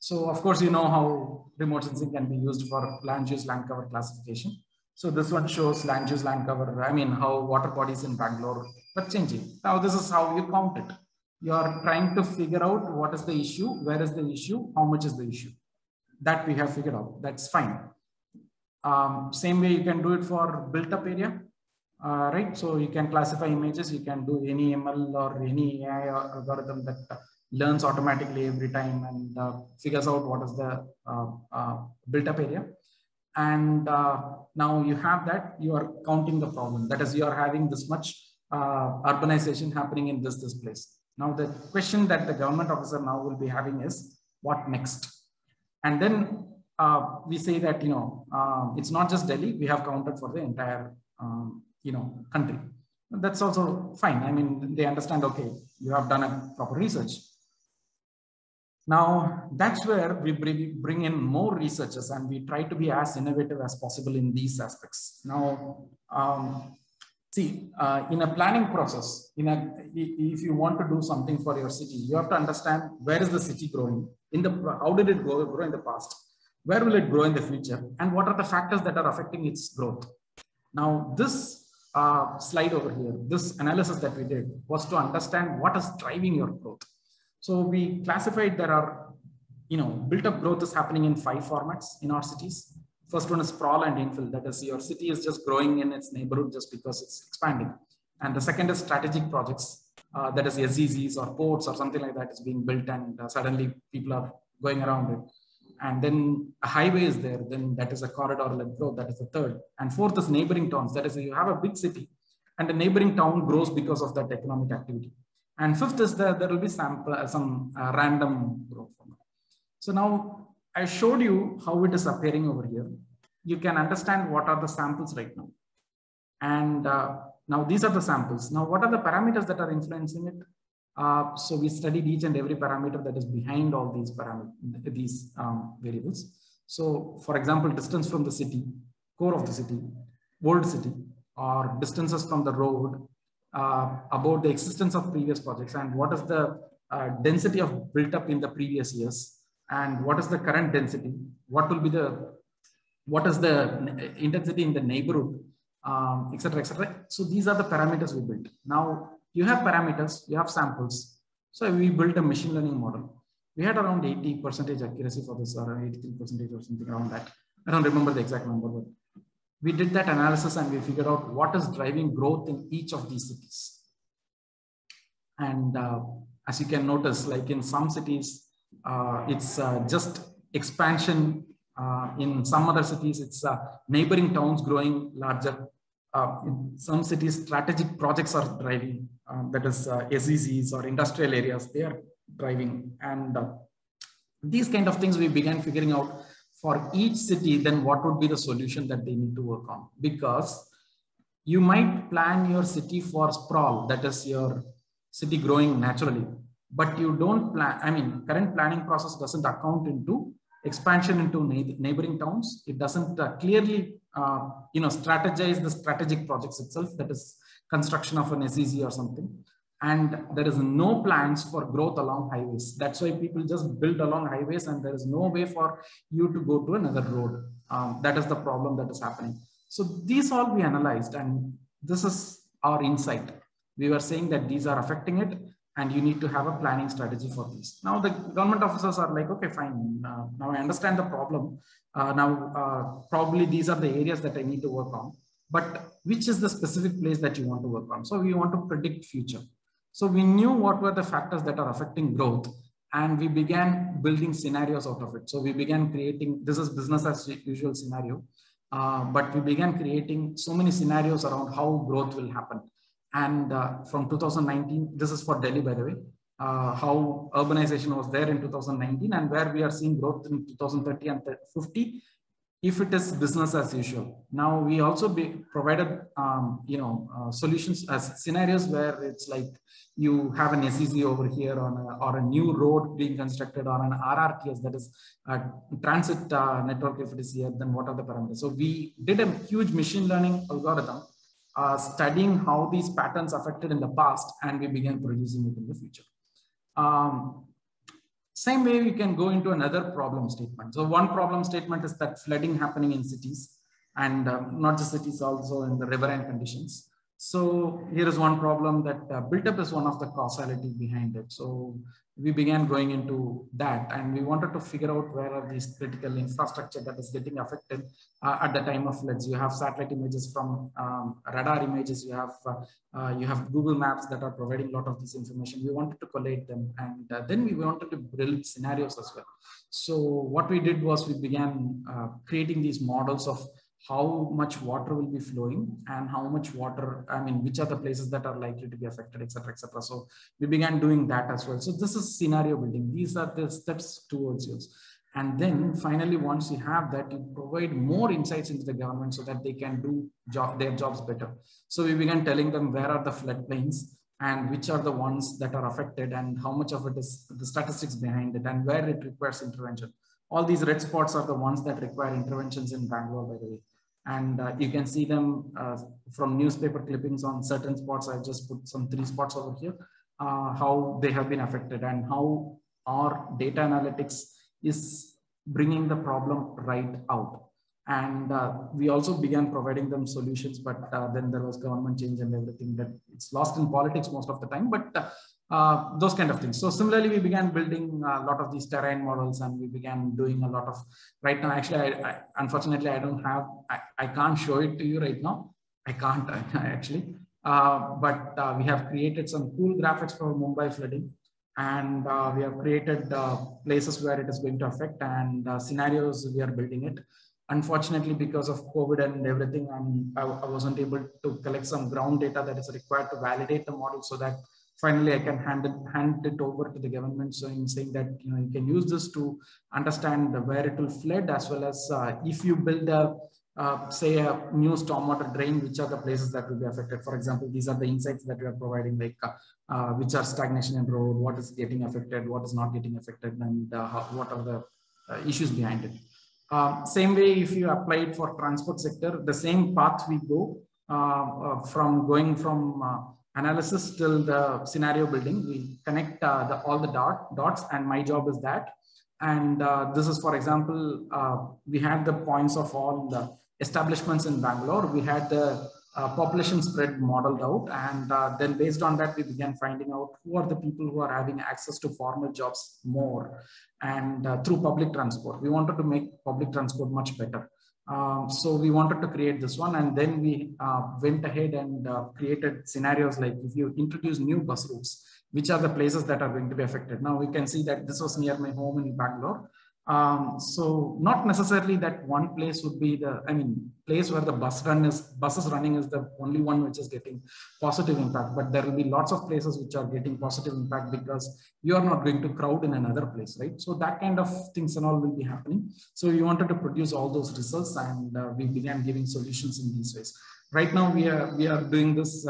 So of course, you know how remote sensing can be used for land use land cover classification. So this one shows land use land cover. I mean, how water bodies in Bangalore are changing. Now this is how you count it. You are trying to figure out what is the issue, where is the issue, how much is the issue. That we have figured out. That's fine. Um, same way you can do it for built up area. Uh, right? So you can classify images, you can do any ML or any AI algorithm that learns automatically every time and uh, figures out what is the uh, uh, built up area. And uh, now you have that, you are counting the problem. That is, you are having this much uh, urbanization happening in this, this place. Now the question that the government officer now will be having is what next? And then uh, we say that, you know, uh, it's not just Delhi, we have counted for the entire, um, you know, country. That's also fine. I mean, they understand, okay, you have done a proper research. Now, that's where we bring in more researchers and we try to be as innovative as possible in these aspects. Now, um, see, uh, in a planning process, in a, if you want to do something for your city, you have to understand where is the city growing, in the, how did it grow, grow in the past, where will it grow in the future, and what are the factors that are affecting its growth. Now, this uh, slide over here, this analysis that we did was to understand what is driving your growth. So we classified there are, you know, built up growth is happening in five formats in our cities. First one is sprawl and infill. That is your city is just growing in its neighborhood just because it's expanding. And the second is strategic projects. Uh, that is SEZs or ports or something like that is being built and uh, suddenly people are going around it. And then a highway is there, then that is a corridor led growth, that is the third. And fourth is neighboring towns. That is you have a big city and the neighboring town grows because of that economic activity. And fifth is that there will be sample, uh, some uh, random growth. So now I showed you how it is appearing over here. You can understand what are the samples right now. And uh, now these are the samples. Now, what are the parameters that are influencing it? Uh, so we studied each and every parameter that is behind all these parameters, these um, variables. So for example, distance from the city, core of the city, old city, or distances from the road, uh, about the existence of previous projects and what is the uh, density of built up in the previous years and what is the current density, what will be the, what is the intensity in the neighborhood, um, etc. etc. So these are the parameters we built. Now you have parameters, you have samples. So we built a machine learning model. We had around 80 percentage accuracy for this or 83 percentage or something around that. I don't remember the exact number, but we did that analysis and we figured out what is driving growth in each of these cities. And uh, as you can notice, like in some cities, uh, it's uh, just expansion. Uh, in some other cities, it's uh, neighboring towns growing larger. Uh, in some cities, strategic projects are driving, that is SEZs or industrial areas, they are driving. And these kind of things we began figuring out for each city, then what would be the solution that they need to work on? Because you might plan your city for sprawl, that is your city growing naturally, but you don't plan, I mean, current planning process doesn't account into expansion into neighboring towns. It doesn't uh, clearly, uh, you know, strategize the strategic projects itself, that is construction of an SEZ or something and there is no plans for growth along highways. That's why people just build along highways and there is no way for you to go to another road. Um, that is the problem that is happening. So these all we analyzed and this is our insight. We were saying that these are affecting it and you need to have a planning strategy for these. Now the government officers are like, okay, fine. Uh, now I understand the problem. Uh, now uh, probably these are the areas that I need to work on. But which is the specific place that you want to work on? So we want to predict future. So we knew what were the factors that are affecting growth and we began building scenarios out of it. So we began creating, this is business as usual scenario, uh, but we began creating so many scenarios around how growth will happen. And uh, from 2019, this is for Delhi, by the way, uh, how urbanization was there in 2019 and where we are seeing growth in 2030 and 50 if it is business as usual. Now we also be provided, um, you know, uh, solutions as scenarios where it's like you have an SEZ over here on a, or a new road being constructed or an RRTS that is a transit uh, network if it is here, then what are the parameters? So we did a huge machine learning algorithm uh, studying how these patterns affected in the past and we began producing it in the future. Um, same way, we can go into another problem statement. So one problem statement is that flooding happening in cities and um, not just cities, also in the riverine conditions. So here is one problem that uh, built up is one of the causality behind it. So we began going into that and we wanted to figure out where are these critical infrastructure that is getting affected uh, at the time of floods. You have satellite images from um, radar images, you have uh, uh, you have Google Maps that are providing a lot of this information. We wanted to collate them and uh, then we wanted to build scenarios as well. So what we did was we began uh, creating these models of how much water will be flowing and how much water, I mean, which are the places that are likely to be affected, etc., etc. So we began doing that as well. So this is scenario building. These are the steps towards use. And then finally, once you have that, you provide more insights into the government so that they can do job, their jobs better. So we began telling them where are the floodplains and which are the ones that are affected and how much of it is the statistics behind it and where it requires intervention. All these red spots are the ones that require interventions in Bangalore, by the way. And uh, you can see them uh, from newspaper clippings on certain spots. I just put some three spots over here, uh, how they have been affected and how our data analytics is bringing the problem right out. And uh, we also began providing them solutions, but uh, then there was government change and everything that it's lost in politics most of the time, but uh, those kind of things. So similarly, we began building a lot of these terrain models and we began doing a lot of, right now, actually, I, I, unfortunately, I don't have, I, I can't show it to you right now. I can't actually, but we have created some cool graphics for Mumbai flooding and uh, we have created uh, places where it is going to affect and uh, scenarios we are building it unfortunately because of covid and everything I, I, wasn't able to collect some ground data that is required to validate the model so that finally i can hand it, hand it over to the government so in saying that you know you can use this to understand where it will flood as well as uh, if you build a uh, say a new stormwater drain, which are the places that will be affected. For example, these are the insights that we are providing, like uh, uh, which are stagnation in road, what is getting affected, what is not getting affected, and uh, how, what are the uh, issues behind it. Um, same way, if you apply it for transport sector, the same path we go from going from analysis till the scenario building. We connect the, all the dot, dots, and my job is that. And this is, for example, we had the points of all the establishments in Bangalore. We had the uh, population spread modeled out. And uh, then based on that, we began finding out who are the people who are having access to formal jobs more and uh, through public transport. We wanted to make public transport much better. Um, so we wanted to create this one and then we uh, went ahead and uh, created scenarios like if you introduce new bus routes, which are the places that are going to be affected. Now we can see that this was near my home in Bangalore. Um, so not necessarily that one place would be the, I mean, place where the bus run is, buses running is the only one which is getting positive impact, but there will be lots of places which are getting positive impact because you are not going to crowd in another place, right? So that kind of things and all will be happening. So we wanted to produce all those results and uh, we began giving solutions in these ways. Right now we are, we are doing this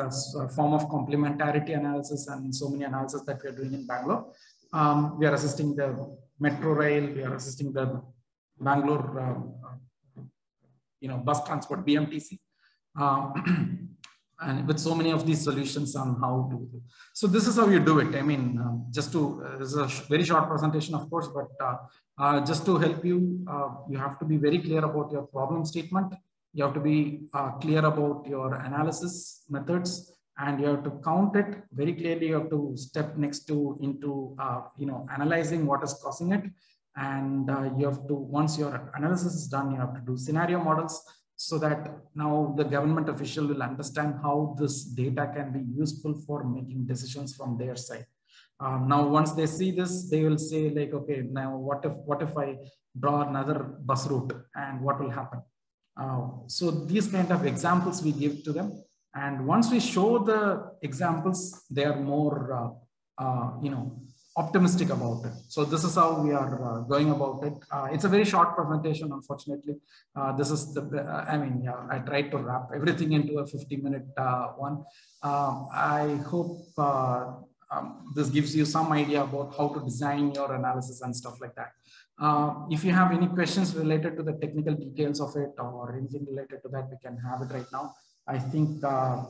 form of complementarity analysis and so many analysis that we are doing in Bangalore. Um, we are assisting the metro rail, we are assisting the Bangalore, uh, you know, bus transport, BMTC. Uh, and with so many of these solutions on how to. So this is how you do it. I mean, um, just to, uh, this is a sh very short presentation, of course, but uh, uh, just to help you, uh, you have to be very clear about your problem statement. You have to be uh, clear about your analysis methods and you have to count it very clearly. You have to step next to into, uh, you know, analyzing what is causing it. And you have to, once your analysis is done, you have to do scenario models so that now the government official will understand how this data can be useful for making decisions from their side. Um, now, once they see this, they will say like, okay, now what if, what if I draw another bus route and what will happen? Uh, so these kind of examples we give to them. And once we show the examples, they are more, uh, uh, you know, optimistic about it. So this is how we are uh, going about it. Uh, it's a very short presentation, unfortunately. Uh, this is the, uh, I mean, yeah, I tried to wrap everything into a 50 minute one. Um, I hope um, this gives you some idea about how to design your analysis and stuff like that. if you have any questions related to the technical details of it or anything related to that, we can have it right now. I think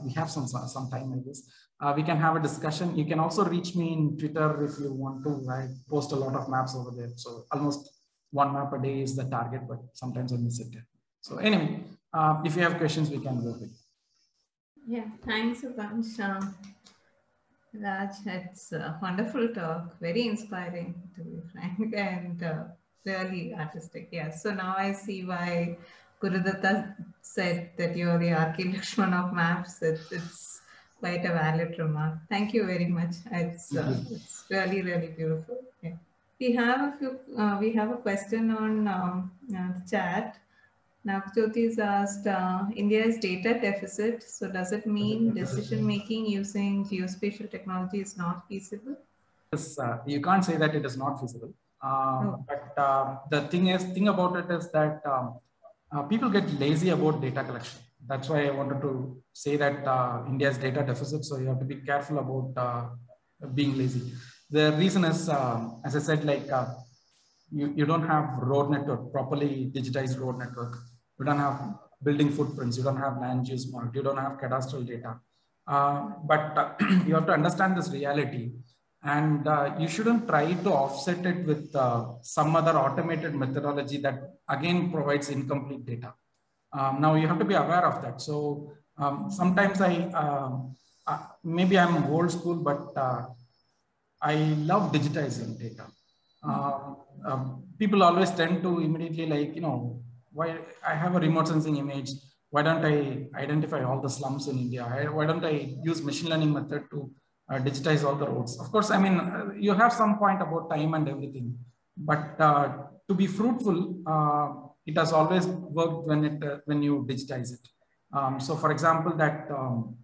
we have some, some time, I guess uh, we can have a discussion. You can also reach me in Twitter if you want to. I post a lot of maps over there. So almost one map a day is the target, but sometimes I miss it. So anyway, uh, if you have questions, we can go with it. Yeah, thanks a bunch. Uh, Raj, it's a wonderful talk, very inspiring to be frank, and uh, really artistic. Yeah, so now I see why Gurudatta said that you're the R.K. Laxman of maps. It, it's quite a valid remark. Thank you very much. It's, uh, it's really, really beautiful. Yeah. We have a few, uh, we have a question on um, uh, chat. Navjyoti has asked, uh, India's data deficit. So does it mean decision making using geospatial technology is not feasible? Yes, uh, you can't say that it is not feasible. Um, Oh. But um, the thing is, thing about it is that um, uh, people get lazy about data collection. That's why I wanted to say that uh, India's data deficit. So you have to be careful about uh, being lazy. The reason is, um, as I said, like uh, you, you don't have road network, properly digitized road network. You don't have building footprints. You don't have land use mark. You don't have cadastral data. Uh, but you have to understand this reality and uh, you shouldn't try to offset it with uh, some other automated methodology that again provides incomplete data. Um, now you have to be aware of that. So um, sometimes I, um, uh, maybe I'm old school, but uh, I love digitizing data. Um, um, people always tend to immediately like, you know, why I have a remote sensing image. Why don't I identify all the slums in India? Why don't I use machine learning method to uh, digitize all the roads? Of course, I mean, uh, you have some point about time and everything, but uh, to be fruitful, uh, it has always worked when it uh, when you digitize it. Um, so, for example, that um,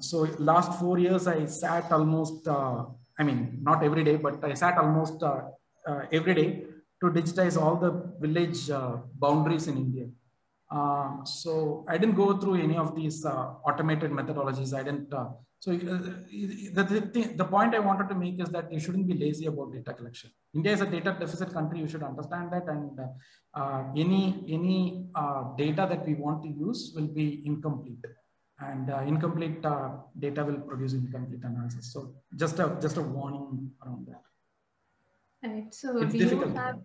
so last four years I sat almost, I mean, not every day, but I sat almost every day to digitize all the village boundaries in India. So I didn't go through any of these automated methodologies. I didn't. So uh, the, the, the, the point I wanted to make is that you shouldn't be lazy about data collection. India is a data deficit country. You should understand that, and uh, uh, any any uh, data that we want to use will be incomplete, and uh, incomplete uh, data will produce incomplete analysis. So just a just a warning around that. Right. So It's do difficult. you have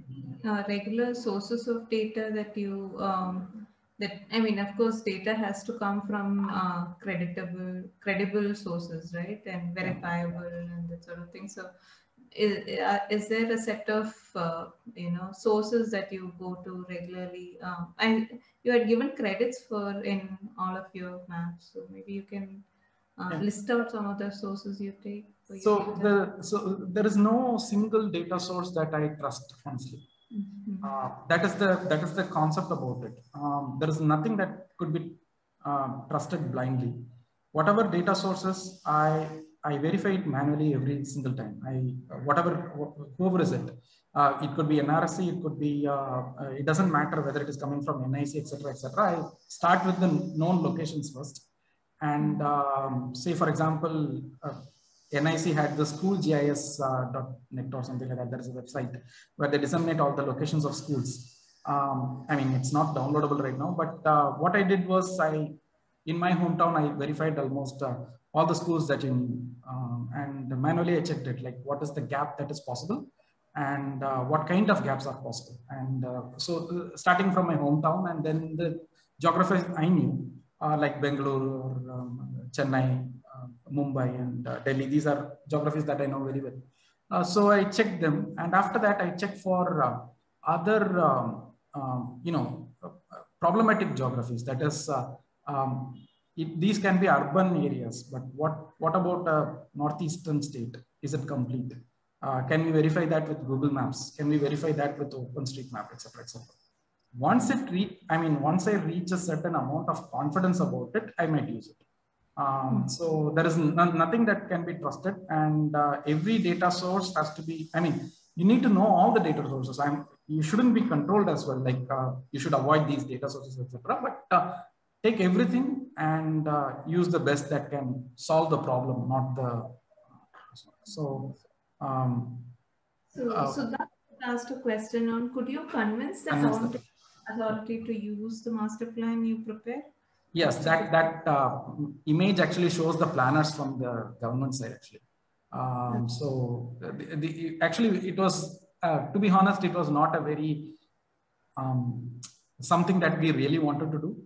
uh, regular sources of data that you um, that I mean, of course, data has to come from uh, creditable, credible sources, right, and verifiable and that sort of thing. So, is, uh, is there a set of uh, you know sources that you go to regularly? Um, and you had given credits for in all of your maps, so maybe you can uh, Yeah. list out some of the sources you take. So the so there is no single data source that I trust honestly. Mhm. Uh, that is the that is the concept about it. Um, there is nothing that could be um, trusted blindly. Whatever data sources, I I verify it manually every single time. I whatever whoever is it. Uh, it could be NRC, it could be. Uh, uh, it doesn't matter whether it is coming from NIC, etc., etc. I start with the known locations first, and um, say for example, uh, NIC had the school GIS uh, or something like that. There is a website where they disseminate all the locations of schools. Um, I mean, it's not downloadable right now, but uh, what I did was I, in my hometown, I verified almost uh, all the schools that you. Um, and manually I checked it, like what is the gap that is possible and uh, what kind of gaps are possible. And uh, so uh, starting from my hometown and then the geographies I knew, like Bangalore or um, Chennai, Mumbai and uh, Delhi, these are geographies that I know very well. Uh, so I checked them, and after that, I checked for uh, other, um, um, you know, uh, problematic geographies. That is, uh, um, it, these can be urban areas, but what what about a northeastern state? Is it complete? Uh, can we verify that with Google Maps? Can we verify that with OpenStreetMap, etc., etc.? Once it reach, I mean, once I reach a certain amount of confidence about it, I might use it. Um, so there is no, nothing that can be trusted, and uh, every data source has to be. I mean, you need to know all the data sources. I'm. You shouldn't be controlled as well. Like uh, you should avoid these data sources, etc. But uh, take everything and uh, use the best that can solve the problem, not the. So. Um, So, Uh, so that asked a question on could you convince the authority to use the master plan you prepare? Yes, that that uh, image actually shows the planners from the government side actually. Um, so the, the, actually, it was uh, to be honest, it was not a very um, something that we really wanted to do,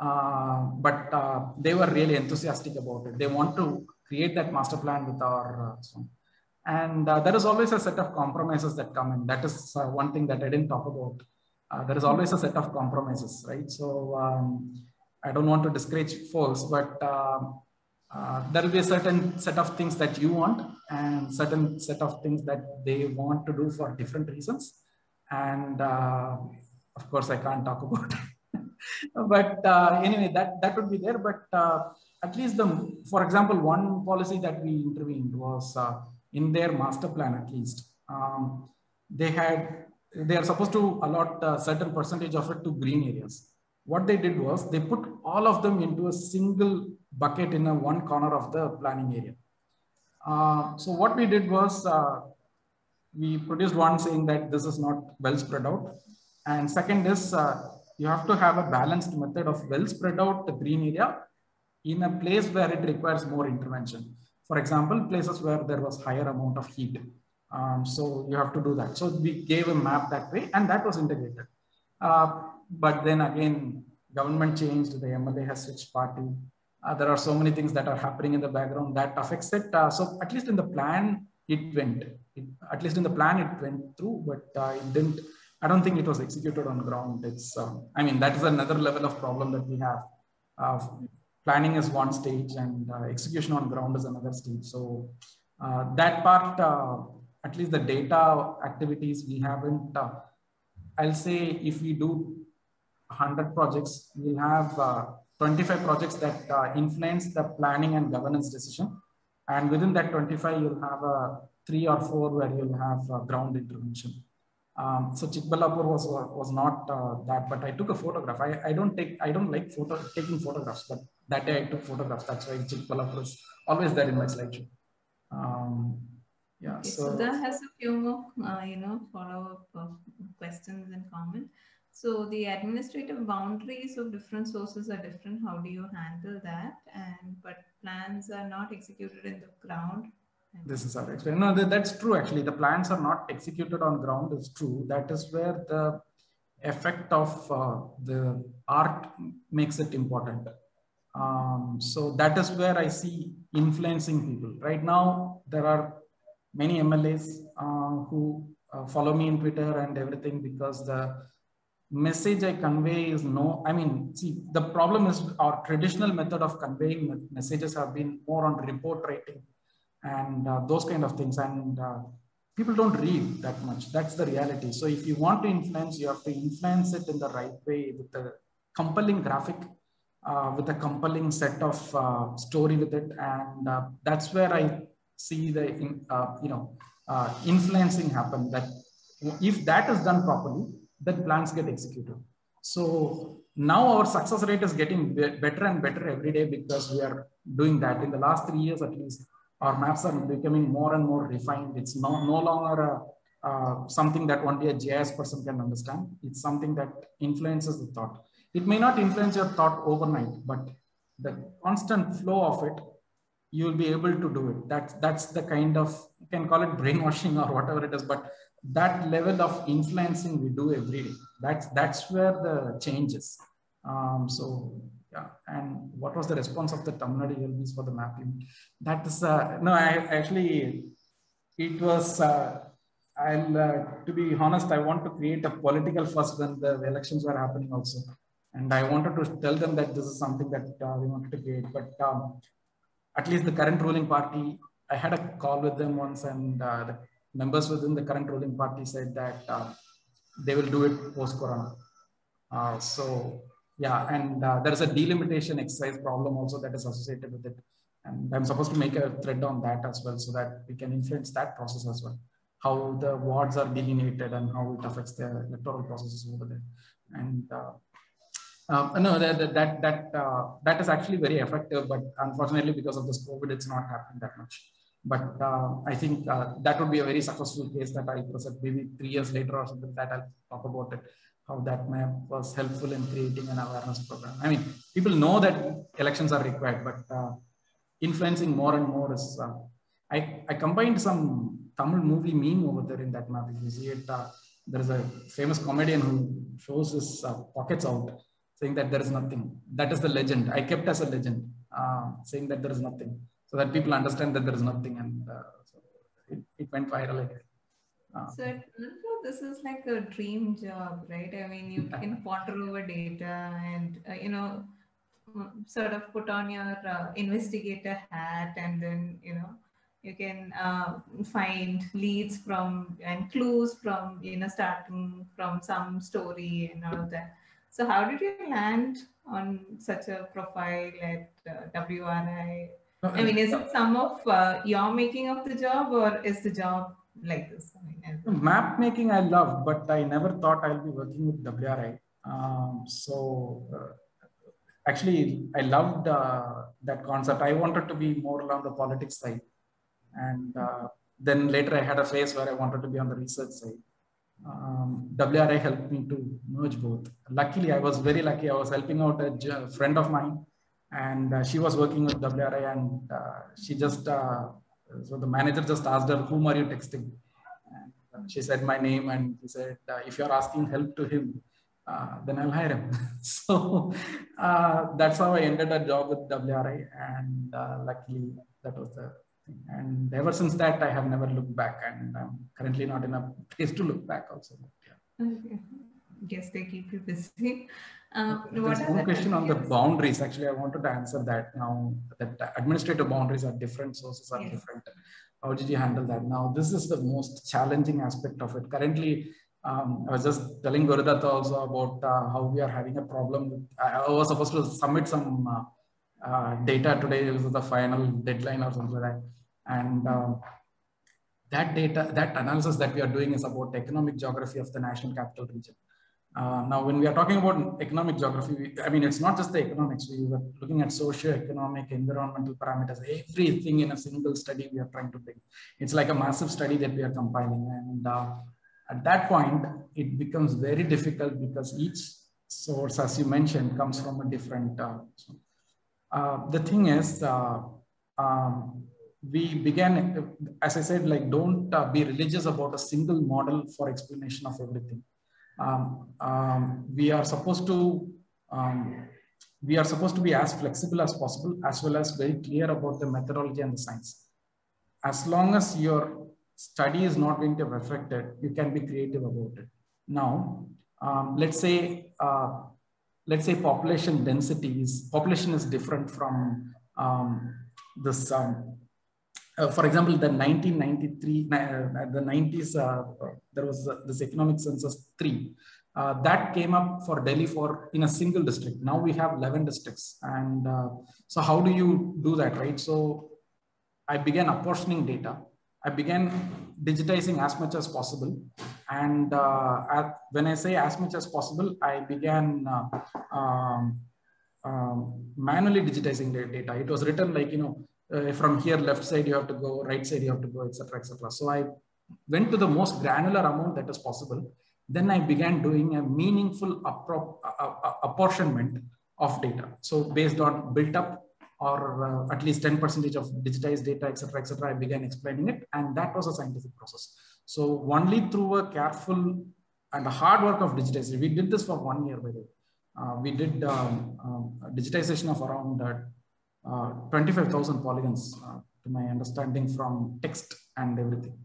uh, but uh, they were really enthusiastic about it. They want to create that master plan with our uh, so- and uh, there is always a set of compromises that come in. That is uh, one thing that I didn't talk about. Uh, there is always a set of compromises, right? So um, I don't want to discourage folks, but um, uh, there will be a certain set of things that you want and certain set of things that they want to do for different reasons. And uh, of course, I can't talk about but uh, anyway, that, that would be there. But uh, at least the, for example, one policy that we intervened was uh, in their master plan, at least. Um, they had, they are supposed to allot a certain percentage of it to green areas. What they did was they put all of them into a single bucket in a one corner of the planning area. Uh, so what we did was uh, we produced one saying that this is not well spread out. And second is uh, you have to have a balanced method of well spread out the green area in a place where it requires more intervention. For example, places where there was higher amount of heat. Um, so you have to do that. So we gave a map that way and that was integrated. Uh, but then again, government changed, the MLA has switched party. Uh, there are so many things that are happening in the background that affects it. Uh, so at least in the plan, it went. It, at least in the plan, it went through, but uh, it didn't. I don't think it was executed on ground. It's. Um, I mean, that is another level of problem that we have. Uh, planning is one stage, and uh, execution on ground is another stage. So uh, that part, at least the data activities, we haven't. I'll say if we do 100 projects, we'll have 25 projects that uh, influence the planning and governance decision. And within that 25, you'll have a three or four where you'll have ground intervention. Um, so Chikballapur was was not uh, that, but I took a photograph. I, I don't take I don't like photo taking photographs, but that day I took photographs. That's why Chikballapur is always there in my slideshow. Um, yeah. Okay, so, so that has a few more uh, you know follow up uh, questions and comments. So the administrative boundaries of different sources are different. How do you handle that? And but plans are not executed in the ground. This is our experience. No, that's true. Actually, the plans are not executed on ground. Is true. That is where the effect of uh, the art makes it important. Um, so that is where I see influencing people. Right now, there are many MLAs uh, who uh, follow me in Twitter and everything because the message I convey is no. I mean, see, the problem is our traditional method of conveying messages have been more on report writing and uh, those kind of things. And uh, people don't read that much. That's the reality. So if you want to influence, you have to influence it in the right way with a compelling graphic, uh, with a compelling set of uh, story with it. And uh, that's where I see the, uh, you know, influencing happen that if that is done properly, then plans get executed. So now our success rate is getting better and better every day because we are doing that. In the last three years, at least, our maps are becoming more and more refined. It's no, no longer a, uh, something that only a GIS person can understand. It's something that influences the thought. It may not influence your thought overnight, but the constant flow of it, you will be able to do it. That's, that's the kind of, you can call it brainwashing or whatever it is, but that level of influencing we do every day. That's that's where the change is. Um, so yeah, and what was the response of the Tamil Nadu LBs for the mapping? That is uh, no, I actually it was. Uh, I'll uh, to be honest, I want to create a political fuss when the elections were happening also, and I wanted to tell them that this is something that uh, we wanted to create. But um, at least the current ruling party, I had a call with them once, and uh, the members within the current ruling party said that uh, they will do it post corona. Uh, so yeah, and uh, there is a delimitation exercise problem also that is associated with it. And I'm supposed to make a thread on that as well so that we can influence that process as well. How the wards are delineated and how it affects the electoral processes over there. And uh, uh, no, that that that uh, that is actually very effective, but unfortunately, because of this COVID, it's not happening that much. But uh, I think uh, that would be a very successful case that I present maybe three years later or something that I'll talk about it, how that map was helpful in creating an awareness program. I mean, people know that elections are required, but uh, influencing more and more is, uh, I, I combined some Tamil movie meme over there in that map. If you see it, uh, there is a famous comedian who shows his uh, pockets out saying that there is nothing. That is the legend. I kept as a legend, saying that there is nothing so that people understand that there is nothing and uh, so it, it went viral uh, so this is like a dream job right? I mean you can ponder over data and uh, you know sort of put on your uh, investigator hat and then you know you can uh, find leads from and clues from you know starting from some story and all of that. So how did you land on such a profile at uh, WRI? I mean, is it some of uh, your making of the job or is the job like this? I mean, Map making I love, but I never thought I'll be working with WRI. Um, so uh, actually, I loved uh, that concept. I wanted to be more on the politics side. And uh, then later I had a phase where I wanted to be on the research side. Um, WRI helped me to merge both. Luckily, I was very lucky. I was helping out a friend of mine and uh, she was working with WRI and uh, she just, uh, so the manager just asked her, whom are you texting? And she said my name and he said, if you're asking help to him, then I'll hire him. so that's how I ended a job with WRI and luckily that was the thing. And ever since that, I have never looked back and I'm currently not in a place to look back also. Yeah. Okay. Guess they keep you busy. Uh, There's one question on the boundaries. Actually, I wanted to answer that now. That administrative boundaries are different, sources are yes. different. How did you handle that? Now, this is the most challenging aspect of it. Currently, um, I was just telling Gurudatta also about uh, how we are having a problem. I, was supposed to submit some uh, uh, data today. This is the final deadline or something like that. And um, that data, that analysis that we are doing is about economic geography of the national capital region. Uh, now, when we are talking about economic geography, we, I mean, it's not just the economics. We were looking at socio-economic, environmental parameters, everything in a single study we are trying to bring. It's like a massive study that we are compiling. And uh, at that point, it becomes very difficult because each source, as you mentioned, comes from a different. Uh, uh the thing is, uh, um, we began, as I said, like don't be religious about a single model for explanation of everything we are supposed to um, we are supposed to be as flexible as possible as well as very clear about the methodology and the science. As long as your study is not going to be affected you can be creative about it. Now um, let's say uh, let's say population density is population is different from um, this um, uh, for example, the 1993, uh, the 90s, uh, there was this economic census three. that came up for Delhi for in a single district. Now we have 11 districts. And so how do you do that, right? So I began apportioning data. I began digitizing as much as possible. And uh, at, when I say as much as possible, I began uh, um, um, manually digitizing the data. It was written like, you know, uh, from here left side you have to go right side you have to go etc etc so i went to the most granular amount that is possible. Then i began doing a meaningful apportionment of data. So based on built up or uh, at least 10 percentage of digitized data etc etc i began explaining it. And that was a scientific process. So only through a careful and hard work of digitization we did this for one year by the way. Uh, we did um, um, digitization of around uh, 25,000 polygons uh, to my understanding from text and everything.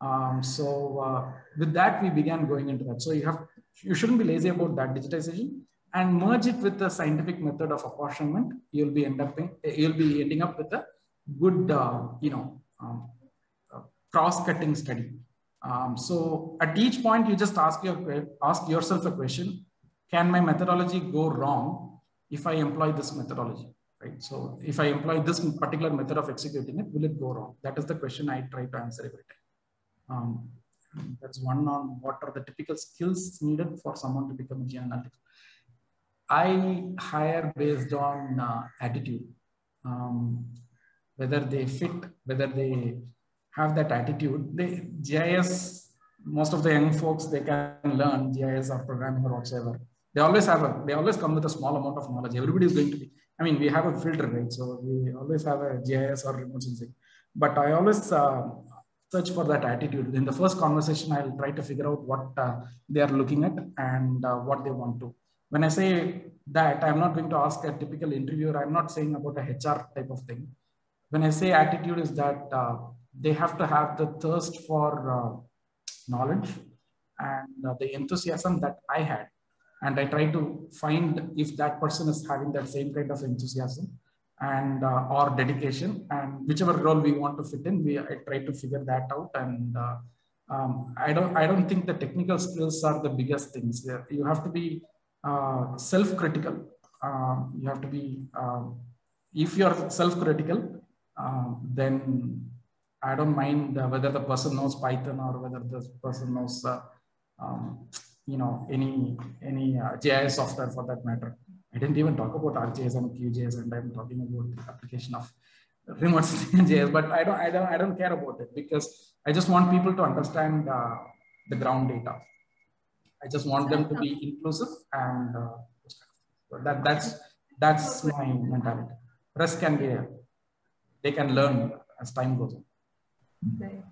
Um, so uh, with that, we began going into that. So you have, you shouldn't be lazy about that digitization and merge it with the scientific method of apportionment. You'll be end up, you'll be ending up with a good, uh, you know, um, uh, cross-cutting study. Um, so at each point, you just ask your ask yourself a question: Can my methodology go wrong if I employ this methodology? Right? So if I employ this particular method of executing it, will it go wrong? That is the question I try to answer every time. Um, that's one on what are the typical skills needed for someone to become a geoanalytics. I hire based on uh, attitude, um, whether they fit, whether they have that attitude. They, GIS, most of the young folks, they can learn GIS or programming or whatsoever. They always have a, they always come with a small amount of knowledge. Everybody is going to be I mean, we have a filter, right? So we always have a GIS or remote sensing. But I always uh, search for that attitude. In the first conversation, I'll try to figure out what uh, they are looking at and uh, what they want to. When I say that, I'm not going to ask a typical interviewer. I'm not saying about a HR type of thing. When I say attitude is that uh, they have to have the thirst for uh, knowledge and uh, the enthusiasm that I had and I try to find if that person is having that same kind of enthusiasm and uh, or dedication and whichever role we want to fit in, we I try to figure that out. And uh, um, I don't I don't think the technical skills are the biggest things. You have to be uh, self-critical. Uh, you have to be, uh, if you're self-critical, uh, then I don't mind whether the person knows Python or whether the person knows, uh, um, you know, any any uh, GIS software for that matter. I didn't even talk about ArcGIS and QGIS, and I'm talking about the application of remote JS, but I don't, I don't, I don't care about it because I just want people to understand uh, the ground data. I just want them to be inclusive and uh, that that's that's my mentality. Rest can be they can learn as time goes on. Right.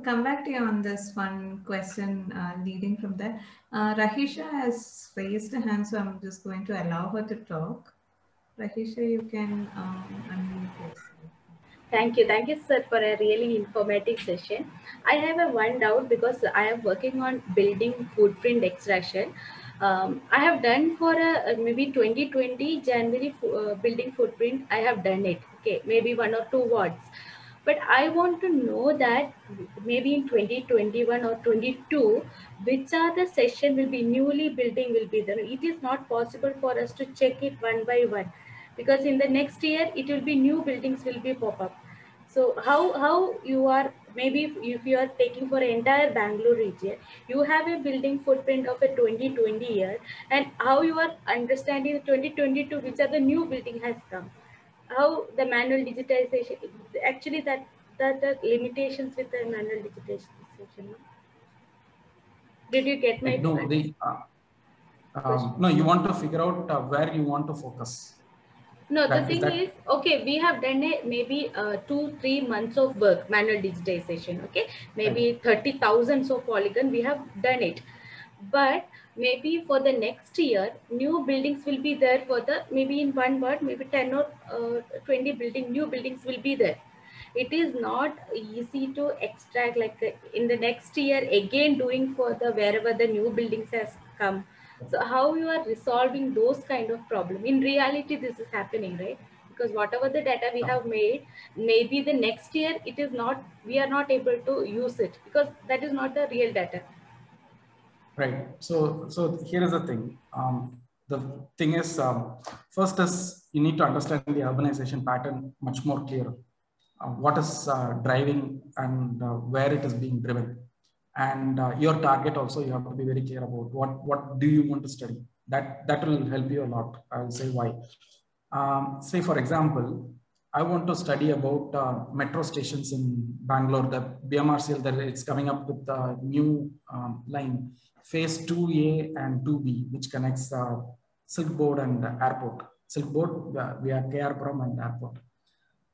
Come back to you on this one question uh, leading from there. Uh, Rahisha has raised a hand, so I'm just going to allow her to talk. Rahisha, you can um, unmute yourself. Thank you. Thank you, sir, for a really informative session. I have a one doubt because I am working on building footprint extraction. Um, I have done for a, maybe 2020 January uh, building footprint. I have done it. Okay, maybe one or two words. But I want to know that maybe in 2021 or 22, which are the session will be newly building will be there. It is not possible for us to check it one by one. Because in the next year it will be new buildings will be pop up. So how how you are maybe if you are taking for entire bangalore region you have a building footprint of a 2020 year and how you are understanding the 2022 which are the new building has come how the manual digitization actually that that the limitations with the manual digitization did you get my no the uh, um, no you want to figure out uh, where you want to focus no, the thing is, okay, we have done a maybe uh, two, three months of work, manual digitization, okay? Maybe 30,000 of polygon, we have done it. But maybe for the next year, new buildings will be there for the, maybe in one word, maybe 10 or uh, 20 building, new buildings will be there. It is not easy to extract like uh, in the next year, again doing for the wherever the new buildings has come so how you are resolving those kind of problem? In reality, this is happening, right? Because whatever the data we have made, maybe the next year it is not, we are not able to use it because that is not the real data. Right. So, so here is the thing. Um, the thing is, um, first is you need to understand the urbanization pattern much more clear. Uh, what is uh, driving and uh, where it is being driven and uh, your target also you have to be very clear about what what do you want to study that that will help you a lot i'll say why um, say for example i want to study about uh, metro stations in bangalore the bmrcl that it's coming up with the new um, line phase 2a and 2b which connects uh, silk board and airport silk board uh, via krpuram and airport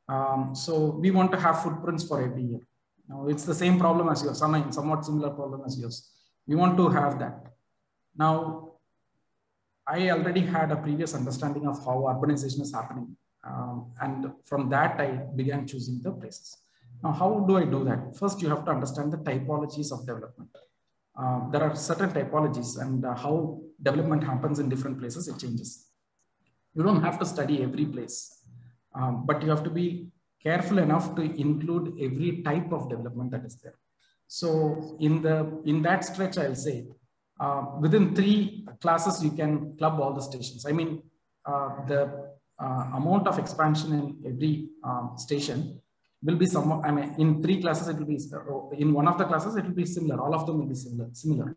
um, so we want to have footprints for every year now it's the same problem as yours, some, somewhat similar problem as yours. We want to have that. Now, I already had a previous understanding of how urbanization is happening. Um, and from that, I began choosing the places. Now, how do I do that? First, you have to understand the typologies of development. Uh, there are certain typologies and uh, how development happens in different places, it changes. You don't have to study every place, um, but you have to be careful enough to include every type of development that is there. So in the in that stretch, I'll say uh, within three classes, you can club all the stations. I mean, uh, the uh, amount of expansion in every um, station will be some, I mean, in three classes, it will be, in one of the classes, it will be similar. All of them will be similar. similar.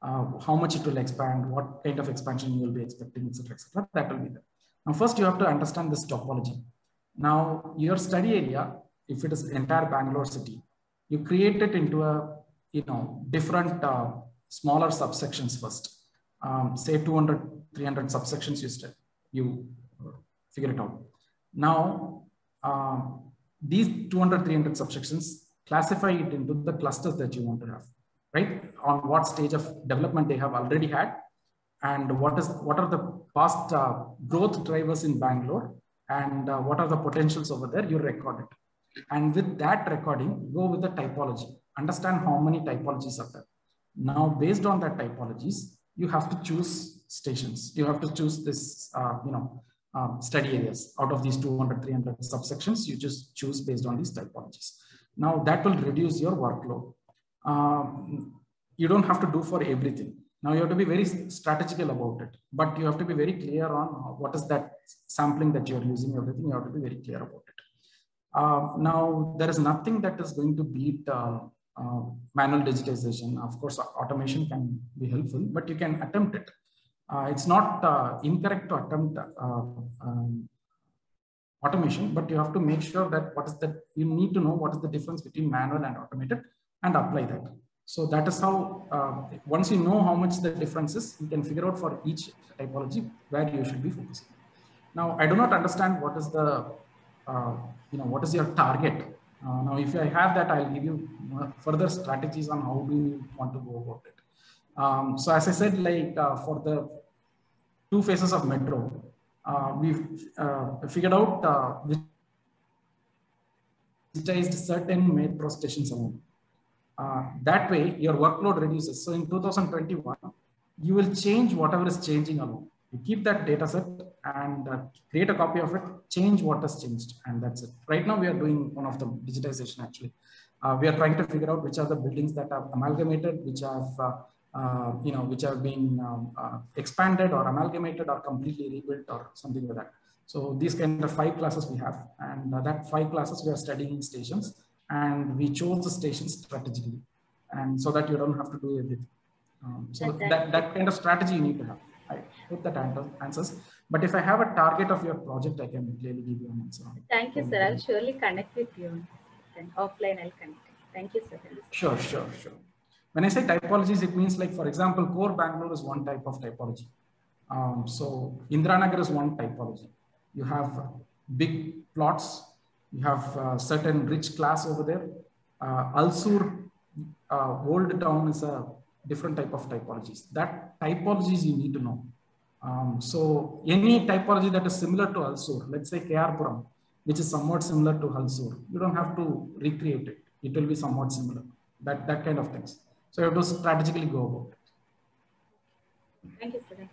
Uh, how much it will expand, what kind of expansion you will be expecting, etc., etc. That will be there. Now, first you have to understand this topology. Now, your study area, if it is entire Bangalore city, you create it into a, you know, different uh, smaller subsections first. Um, say 200, 300 subsections you, study, you figure it out. Now, um, these 200, 300 subsections, classify it into the clusters that you want to have, right? On what stage of development they have already had and what is what are the past uh, growth drivers in Bangalore and uh, what are the potentials over there, you record it. And with that recording, go with the typology. Understand how many typologies are there. Now, based on that typologies, you have to choose stations. You have to choose this, uh, you know, um, study areas. Out of these 200, 300 subsections, you just choose based on these typologies. Now, that will reduce your workload. Um, you don't have to do for everything. Now you have to be very strategical about it, but you have to be very clear on what is that sampling that you're using, everything, you have to be very clear about it. Uh, now, there is nothing that is going to beat uh, uh, manual digitization. Of course, automation can be helpful, but you can attempt it. Uh, it's not uh, incorrect to attempt uh, um, automation, but you have to make sure that what is the, you need to know what is the difference between manual and automated and apply that. So that is how, uh, once you know how much the difference is, you can figure out for each typology where you should be focusing. Now, I do not understand what is the, uh, you know, what is your target. Uh, now, if I have that, I'll give you further strategies on how do you want to go about it. Um, so as I said, like for the two phases of metro, uh, we've uh, figured out uh, digitized certain metro stations alone. Uh, that way, your workload reduces. So in 2021, you will change whatever is changing alone. You keep that data set and uh, create a copy of it, change what has changed, and that's it. Right now, we are doing one of the digitization actually. Uh, we are trying to figure out which are the buildings that are amalgamated, which have uh, you know, which have been um, uh, expanded or amalgamated or completely rebuilt or something like that. So these kind of five classes we have, and uh, that five classes we are studying in stations, and we chose the stations strategically, and so that you don't have to do everything. Um, so that, that kind of strategy you need to have. I hope that answers. But if I have a target of your project, I can clearly give you an answer. Thank you, sir. I'll surely connect with you. Then offline, I'll connect. Thank you, sir. Sure, sure, sure. When I say typologies, it means like, for example, core Bangalore is one type of typology. Um, so Indiranagar is one typology. You have big plots, you have uh, certain rich class over there. Uh, Ulsoor, uh, old town is a different type of typologies. That typologies you need to know. Um, so any typology that is similar to Ulsoor, let's say KR which is somewhat similar to Ulsoor, you don't have to recreate it. It will be somewhat similar. That, that kind of things. So you have to strategically go about it. Thank you, sir.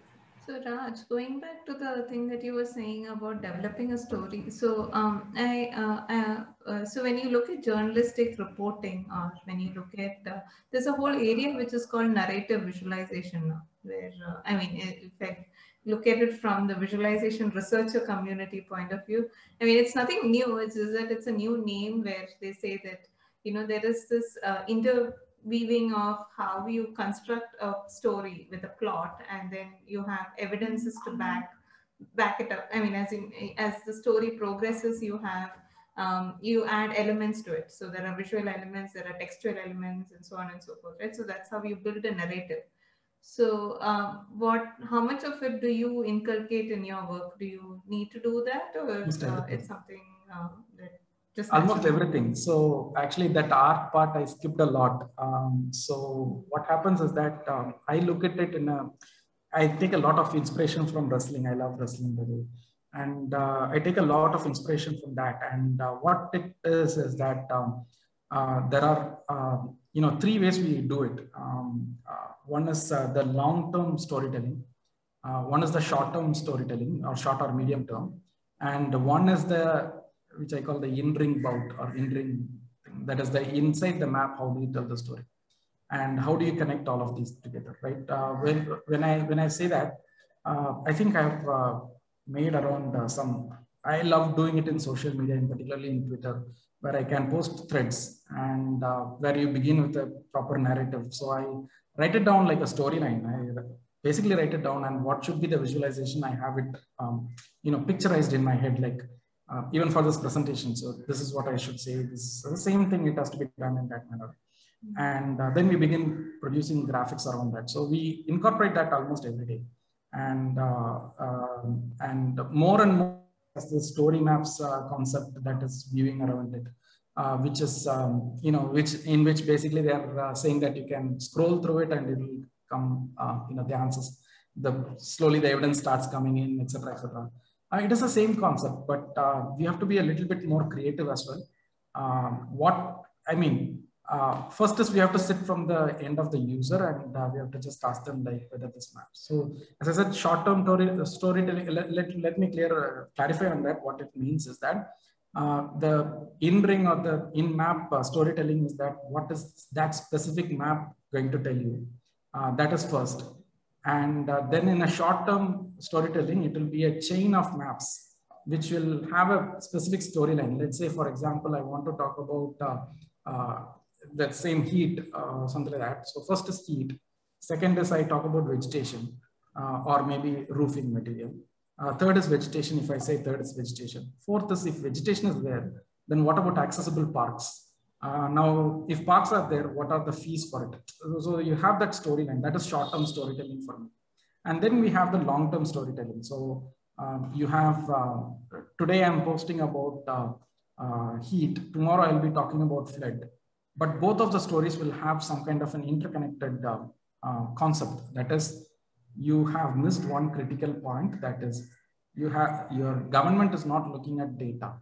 So Raj, going back to the thing that you were saying about developing a story. So um, I, uh, uh, uh, so when you look at journalistic reporting, or when you look at, uh, there's a whole area which is called narrative visualization, where uh, I mean, if I look at it from the visualization researcher community point of view, I mean, it's nothing new. It's just that it's a new name where they say that you know there is this uh, inter weaving of how you construct a story with a plot and then you have evidences to back back it up. I mean as in as the story progresses you have um, you add elements to it. So there are visual elements there are textual elements and so on and so forth right? So that's how you build a narrative. So um, what how much of it do you inculcate in your work? Do you need to do that or uh, it's something uh, that just almost everything. So actually that art part i skipped a lot. Um, so what happens is that um, i look at it in a i take a lot of inspiration from wrestling. I love wrestling by the way. And uh, i take a lot of inspiration from that. And uh, what it is is that um, uh, there are um, you know three ways we do it. Um, uh, one is uh, the long term storytelling one is the short term storytelling or short or medium term. And one is the which I call the in-ring bout or in-ring thing. That is the inside the map, how do you tell the story? And how do you connect all of these together, right? Uh, when, when, I, when I say that, uh, I think I've uh, made around uh, some, I love doing it in social media, and particularly in Twitter, where I can post threads and uh, where you begin with a proper narrative. So I write it down like a storyline. I basically write it down and what should be the visualization. I have it, um, you know, picturized in my head, like uh, even for this presentation. So this is what I should say. This is the same thing. It has to be done in that manner. And uh, then we begin producing graphics around that. So we incorporate that almost every day. And, uh, um, and more and more as the story maps uh, concept that is viewing around it. Uh, which is um, you know which in which basically they are uh, saying that you can scroll through it and it will come you know the answers the slowly the evidence starts coming in etc etc uh, it is the same concept, but uh, we have to be a little bit more creative as well. Um, what I mean, uh, first is we have to sit from the end of the user and uh, we have to just ask them like whether this maps. So as I said, short-term story, storytelling, let, let, let, me clear, uh, clarify on that. What it means is that uh, the in-ring or the in-map storytelling is that what is that specific map going to tell you? that is first. And uh, then in a short-term storytelling, it will be a chain of maps, which will have a specific storyline. Let's say, for example, I want to talk about uh, uh, that same heat, uh, something like that. So first is heat. Second is I talk about vegetation uh, or maybe roofing material. Uh, third is vegetation. If I say third is vegetation. Fourth is if vegetation is there, then what about accessible parks? Uh, now, if parks are there, what are the fees for it? So you have that storyline. That is short-term storytelling for me. And then we have the long-term storytelling. So um, you have, uh, today I'm posting about uh, uh, heat. Tomorrow I'll be talking about flood. But both of the stories will have some kind of an interconnected uh, uh, concept. That is, you have missed one critical point. That is, you have your government is not looking at data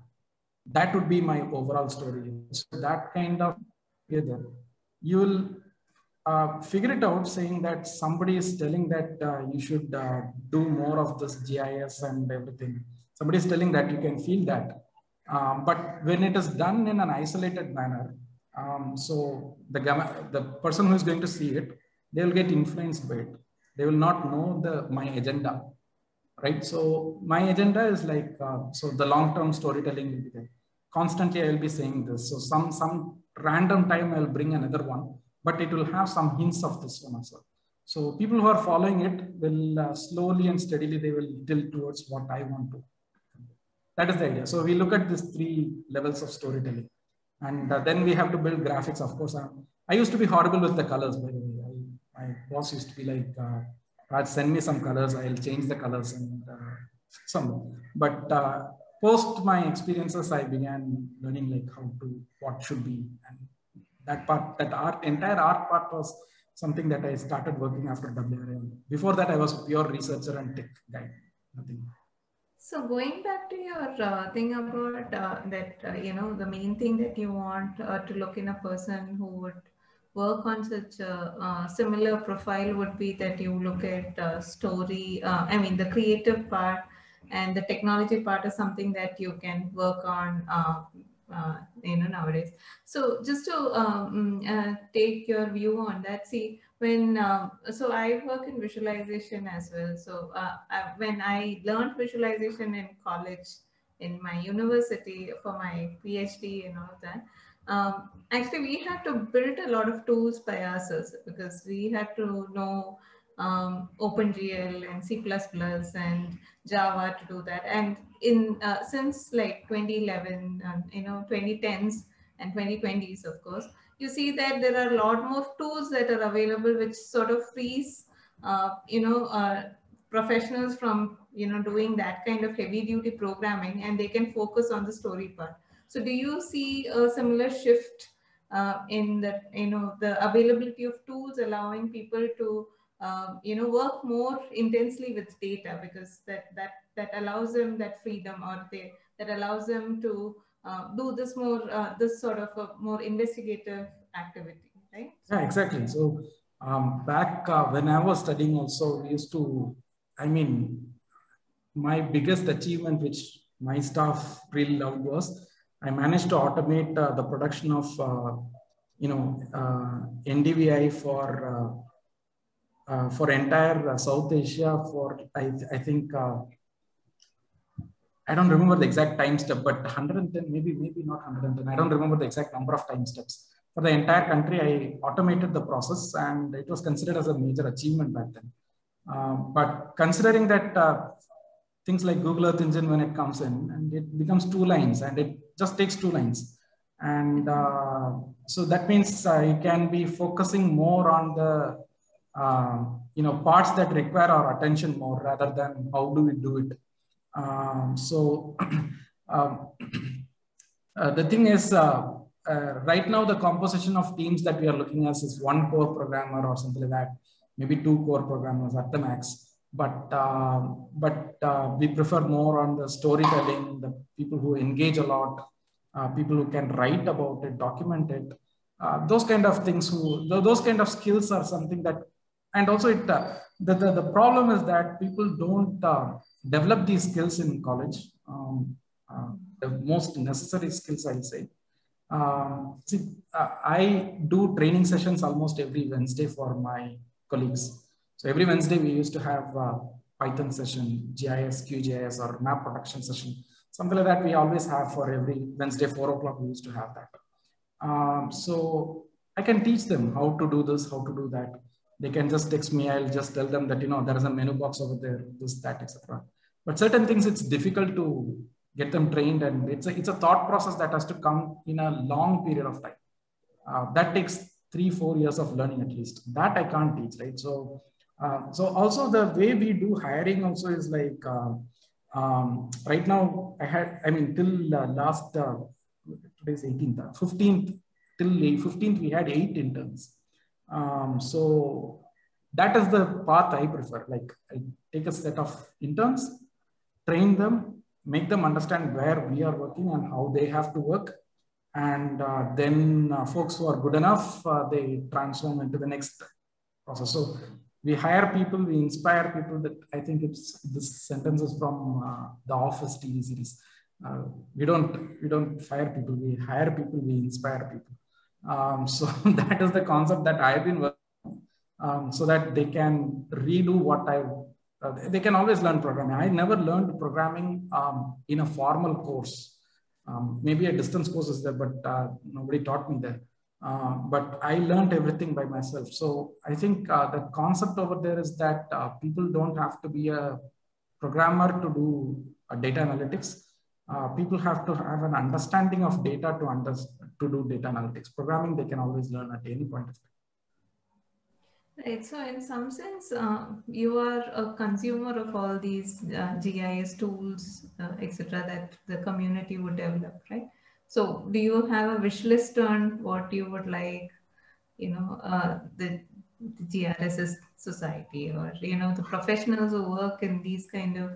that would be my overall story. So that kind of together, you will uh, figure it out saying that somebody is telling that uh, you should uh, do more of this GIS and everything. Somebody is telling that you can feel that. Um, but when it is done in an isolated manner, um, so the, the person who is going to see it, they will get influenced by it. They will not know the my agenda, right? So my agenda is like, uh, so the long-term storytelling will be there constantly I will be saying this. So some, some random time I'll bring another one, but it will have some hints of this one as well. So people who are following it will uh, slowly and steadily, they will tilt towards what I want to. That is the idea. So we look at these three levels of storytelling. And uh, then we have to build graphics. Of course, uh, I used to be horrible with the colors, by the way. I, my boss used to be like, uh, Raj, send me some colors. I'll change the colors and uh, some. But uh, post my experiences, I began learning like how to, what should be. And that part, that art, entire art part was something that I started working after WRI. Before that, I was pure researcher and tech guy, nothing. So going back to your uh, thing about uh, that, uh, you know, the main thing that you want uh, to look in a person who would work on such a uh, similar profile would be that you look at uh, story, I mean, the creative part, and the technology part is something that you can work on uh, uh, you know nowadays. So just to um, uh, take your view on that see when um, so i work in visualization as well. So uh, I, when i learned visualization in college in my university for my phd and all of that um, actually we had to build a lot of tools by ourselves because we had to know um, OpenGL and C++ and Java to do that. And in uh, since like 2011, um, you know, 2010s and 2020s, of course, you see that there are a lot more tools that are available, which sort of frees, uh, you know, uh, professionals from, you know, doing that kind of heavy duty programming and they can focus on the story part. So do you see a similar shift uh, in the, you know, the availability of tools allowing people to um, you know work more intensely with data because that that that allows them that freedom or they that allows them to uh, do this more uh, this sort of a more investigative activity right? Yeah exactly. So um, back uh, when i was studying also we used to i mean my biggest achievement which my staff really loved was i managed to automate uh, the production of uh, you know uh, ndvi for uh, for entire uh, South Asia for, I, I think, uh, I don't remember the exact time step, but 110, maybe, maybe not 110. I don't remember the exact number of time steps. For the entire country, I automated the process and it was considered as a major achievement back then. Uh, but considering that uh, things like Google Earth Engine, when it comes in and it becomes two lines and it just takes two lines. And uh, so that means you can be focusing more on the um, you know, parts that require our attention more rather than how do we do it. Um, so um, uh, the thing is, uh, uh, right now the composition of teams that we are looking at is one core programmer or something like that, maybe two core programmers at the max. But um, but uh, we prefer more on the storytelling, the people who engage a lot, uh, people who can write about it, document it. Uh, those kind of things who those kind of skills are something that and also it uh, the, the, the problem is that people don't uh, develop these skills in college um, uh, the most necessary skills i'll say um, see, uh, i do training sessions almost every wednesday for my colleagues So every Wednesday we used to have a Python session, GIS, QGIS, or map production session, something like that. We always have for every Wednesday, four o'clock. We used to have that. Um, so I can teach them how to do this, how to do that. They can just text me. I'll just tell them that you know there is a menu box over there, this, that, etc. But certain things it's difficult to get them trained, and it's a it's a thought process that has to come in a long period of time. Uh, that takes three, four years of learning at least. That I can't teach, right? So, uh, so also the way we do hiring also is like uh, um, right now. I had, I mean, till uh, last today's 18th, 15th till 15th we had eight interns. Um, so that is the path I prefer. Like I take a set of interns, train them, make them understand where we are working and how they have to work and uh, then uh, folks who are good enough, uh, they transform into the next process. So we hire people, we inspire people. That I think it's this sentence is from uh, the Office TV series. Uh, we don't we don't fire people, we hire people, we inspire people. Um, so that is the concept that I've been working on, um, so that they can redo what I. Uh, they can always learn programming. I never learned programming um, in a formal course. Um, maybe a distance course is there, but uh, nobody taught me that. Uh, but I learned everything by myself. So I think uh, the concept over there is that uh, people don't have to be a programmer to do data analytics. Uh, people have to have an understanding of data to, under, to do data analytics. Programming, they can always learn at any point of time. Right. So, in some sense, uh, you are a consumer of all these uh, GIS tools, uh, etc., that the community would develop, right? So, do you have a wish list on what you would like, you know, uh, the, the GRSS society or you know the professionals who work in these kind of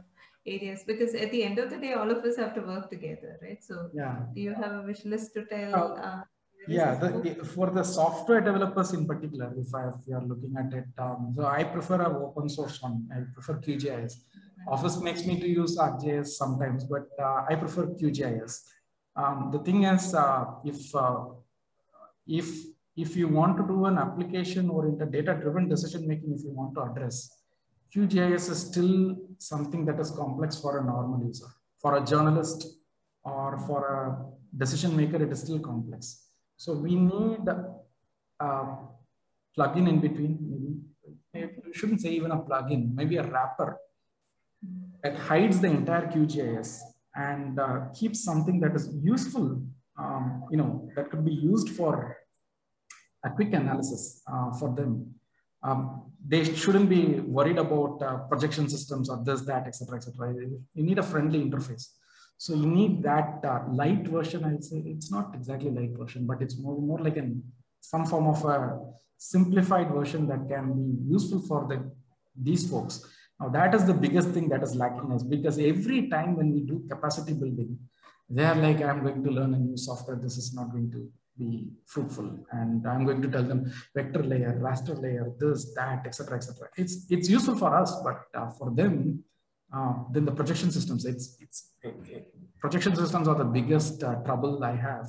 areas? Because at the end of the day, all of us have to work together, right? So, yeah. do you have a wish list to tell? Uh, yeah the, for the software developers in particular if i if you are looking at it um, so i prefer a open source one i prefer qgis office makes me to use arcgis sometimes but uh, i prefer qgis um, the thing is uh, if uh, if if you want to do an application oriented data driven decision making if you want to address qgis is still something that is complex for a normal user for a journalist or for a decision maker it is still complex so we need a plugin in between. Maybe you shouldn't say even a plugin, maybe a wrapper that hides the entire QGIS and uh, keeps something that is useful, um, you know, that could be used for a quick analysis uh, for them. Um, they shouldn't be worried about uh, projection systems or this, that, etc., etc. You need a friendly interface. So you need that uh, light version. I'd say it's not exactly light version, but it's more, more like an some form of a simplified version that can be useful for the these folks. Now that is the biggest thing that is lacking us because every time when we do capacity building, they are like, I'm going to learn a new software. This is not going to be fruitful. And I'm going to tell them vector layer, raster layer, this, that, etc., etc. It's it's useful for us, but uh, for them, uh, then the projection systems, it's, it's projection systems are the biggest uh, trouble I have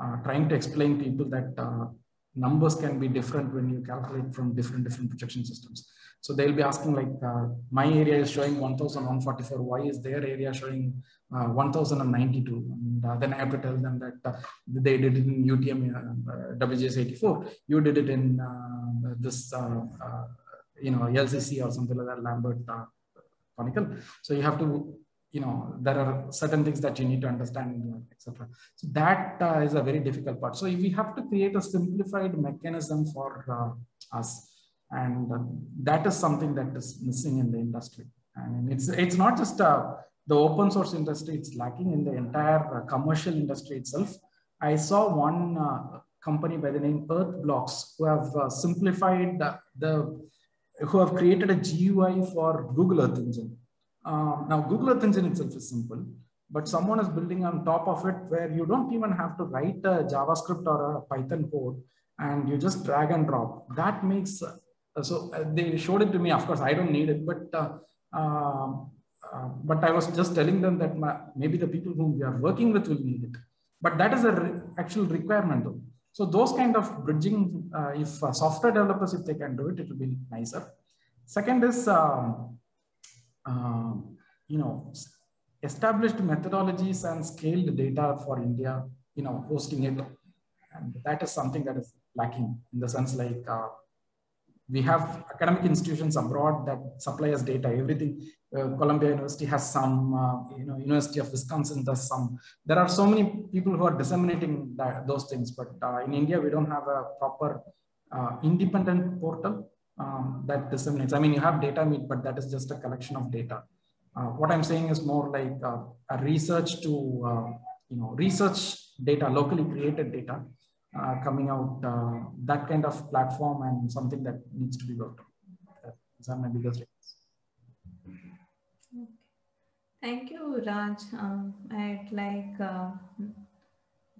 uh, trying to explain people that uh, numbers can be different when you calculate from different, different projection systems. So they'll be asking like, uh, my area is showing 1,144. Why is their area showing uh, 1,092? And uh, then I have to tell them that uh, they did it in UTM WGS84. You did it in this, you know, LCC or something like that, Lambert conical. So you have to, you know, there are certain things that you need to understand, etc. So that uh, is a very difficult part. So we have to create a simplified mechanism for uh, us. And uh, that is something that is missing in the industry. I mean, it's, it's not just uh, the open source industry, it's lacking in the entire uh, commercial industry itself. I saw one uh, company by the name Earth Blox who have simplified the who have created a GUI for Google Earth Engine. Uh, now, Google Earth Engine itself is simple, but someone is building on top of it where you don't even have to write a JavaScript or a Python code and you just drag and drop. That makes, uh, so uh, they showed it to me. Of course, I don't need it, but uh, um, uh, but I was just telling them that my, maybe the people whom we are working with will need it. But that is a re actual requirement though. So those kind of bridging, uh, if uh, software developers, if they can do it, it will be nicer. Second is, um, uh, you know, established methodologies and scaled data for India, you know, hosting it. And that is something that is lacking in the sense like uh, we have academic institutions abroad that supply us data, everything. Uh, Columbia University has some, uh, you know, University of Wisconsin does some. There are so many people who are disseminating that, those things, but uh, in India, we don't have a proper uh, independent portal um, that disseminates. I mean, you have DataMeet, but that is just a collection of data. Uh, what I'm saying is more like uh, a research to, you know, research data, locally created data uh, coming out uh, that kind of platform and something that needs to be worked on. These are my biggest reasons. Thank you, Raj. Um, I'd like uh,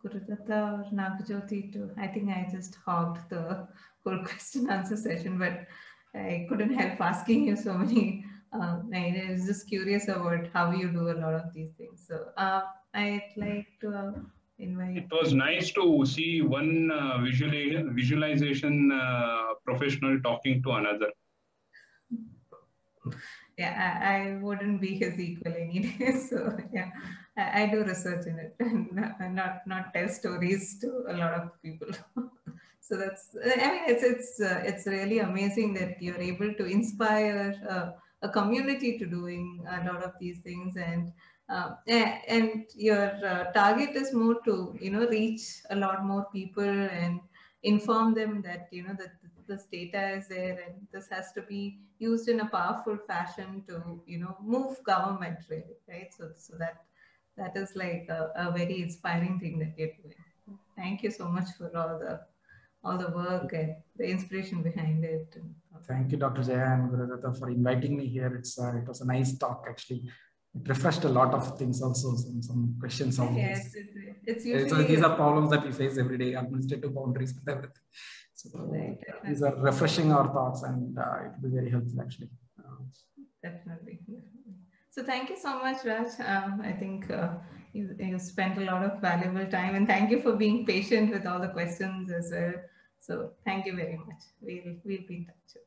Gurudatta or Nagjyoti to, I think I just hogged the whole question answer session, but I couldn't help asking you so many. Uh, I was just curious about how you do a lot of these things. So I'd like to invite. It was nice to see one uh, visual, visualization uh, professional talking to another. Yeah, I, I, wouldn't be his equal any day. So yeah, I, I do research in it and not not tell stories to a lot of people. so that's I mean it's it's uh, it's really amazing that you're able to inspire uh, a community to doing a lot of these things and uh, and your uh, target is more to you know reach a lot more people and inform them that you know that this data is there and this has to be used in a powerful fashion to you know move government really right so so that that is like a, a very inspiring thing that you're doing thank you so much for all the all the work and the inspiration behind it. Thank you, Dr. Jaya and for inviting me here. It's uh, it was a nice talk actually it refreshed a lot of things also, some, some questions. Also. Yes, it's, it's usually... So these are problems that we face every day, administrative boundaries with everything. So right. these are refreshing our thoughts and uh, it will be very helpful actually. Definitely. So thank you so much, Raj. Um, I think uh, you, you spent a lot of valuable time and thank you for being patient with all the questions as well. So thank you very much. We'll, we'll be in touch.